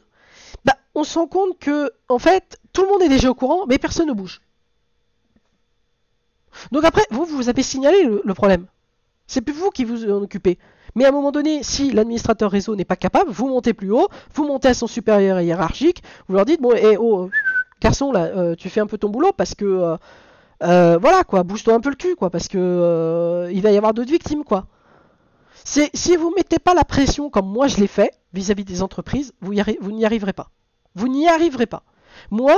bah, on se rend compte que, en fait, tout le monde est déjà au courant, mais personne ne bouge. Donc après, vous, vous avez signalé le, problème. C'est plus vous qui vous en occupez. Mais à un moment donné, si l'administrateur réseau n'est pas capable, vous montez plus haut, vous montez à son supérieur hiérarchique, vous leur dites bon, eh, oh, garçon là, euh, tu fais un peu ton boulot parce que euh, euh, voilà quoi, bouge-toi un peu le cul quoi, parce que il va y avoir d'autres victimes quoi si vous ne mettez pas la pression comme moi je l'ai fait vis-à-vis des entreprises, vous n'y arriverez pas. Vous n'y arriverez pas. Moi,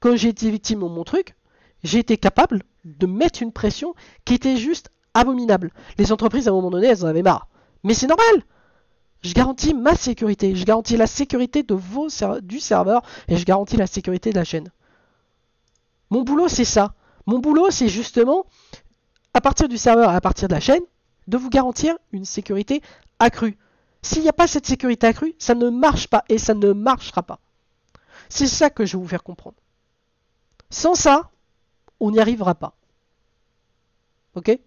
quand j'ai été victime de mon truc, j'ai été capable de mettre une pression qui était juste abominable. Les entreprises, à un moment donné, elles en avaient marre. Mais c'est normal. Je garantis ma sécurité. Je garantis la sécurité du serveur et je garantis la sécurité de la chaîne. Mon boulot, c'est ça. Mon boulot, c'est justement, à partir du serveur et à partir de la chaîne, de vous garantir une sécurité accrue. S'il n'y a pas cette sécurité accrue, ça ne marche pas et ça ne marchera pas. C'est ça que je vais vous faire comprendre. Sans ça, on n'y arrivera pas. Ok?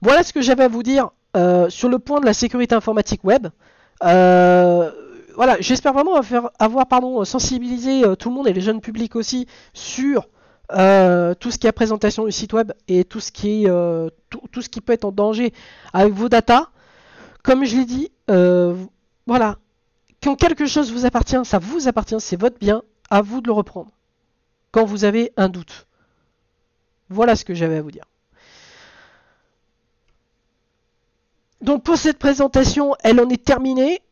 Voilà ce que j'avais à vous dire euh, sur le point de la sécurité informatique web. Euh, voilà, j'espère vraiment avoir, sensibilisé euh, tout le monde et les jeunes publics aussi sur tout ce qui est présentation du site web et tout ce qui est tout, ce qui peut être en danger avec vos datas. Comme je l'ai dit, voilà, quand quelque chose vous appartient, ça vous appartient, c'est votre bien, à vous de le reprendre. Quand vous avez un doute. Voilà ce que j'avais à vous dire. Donc pour cette présentation, elle en est terminée.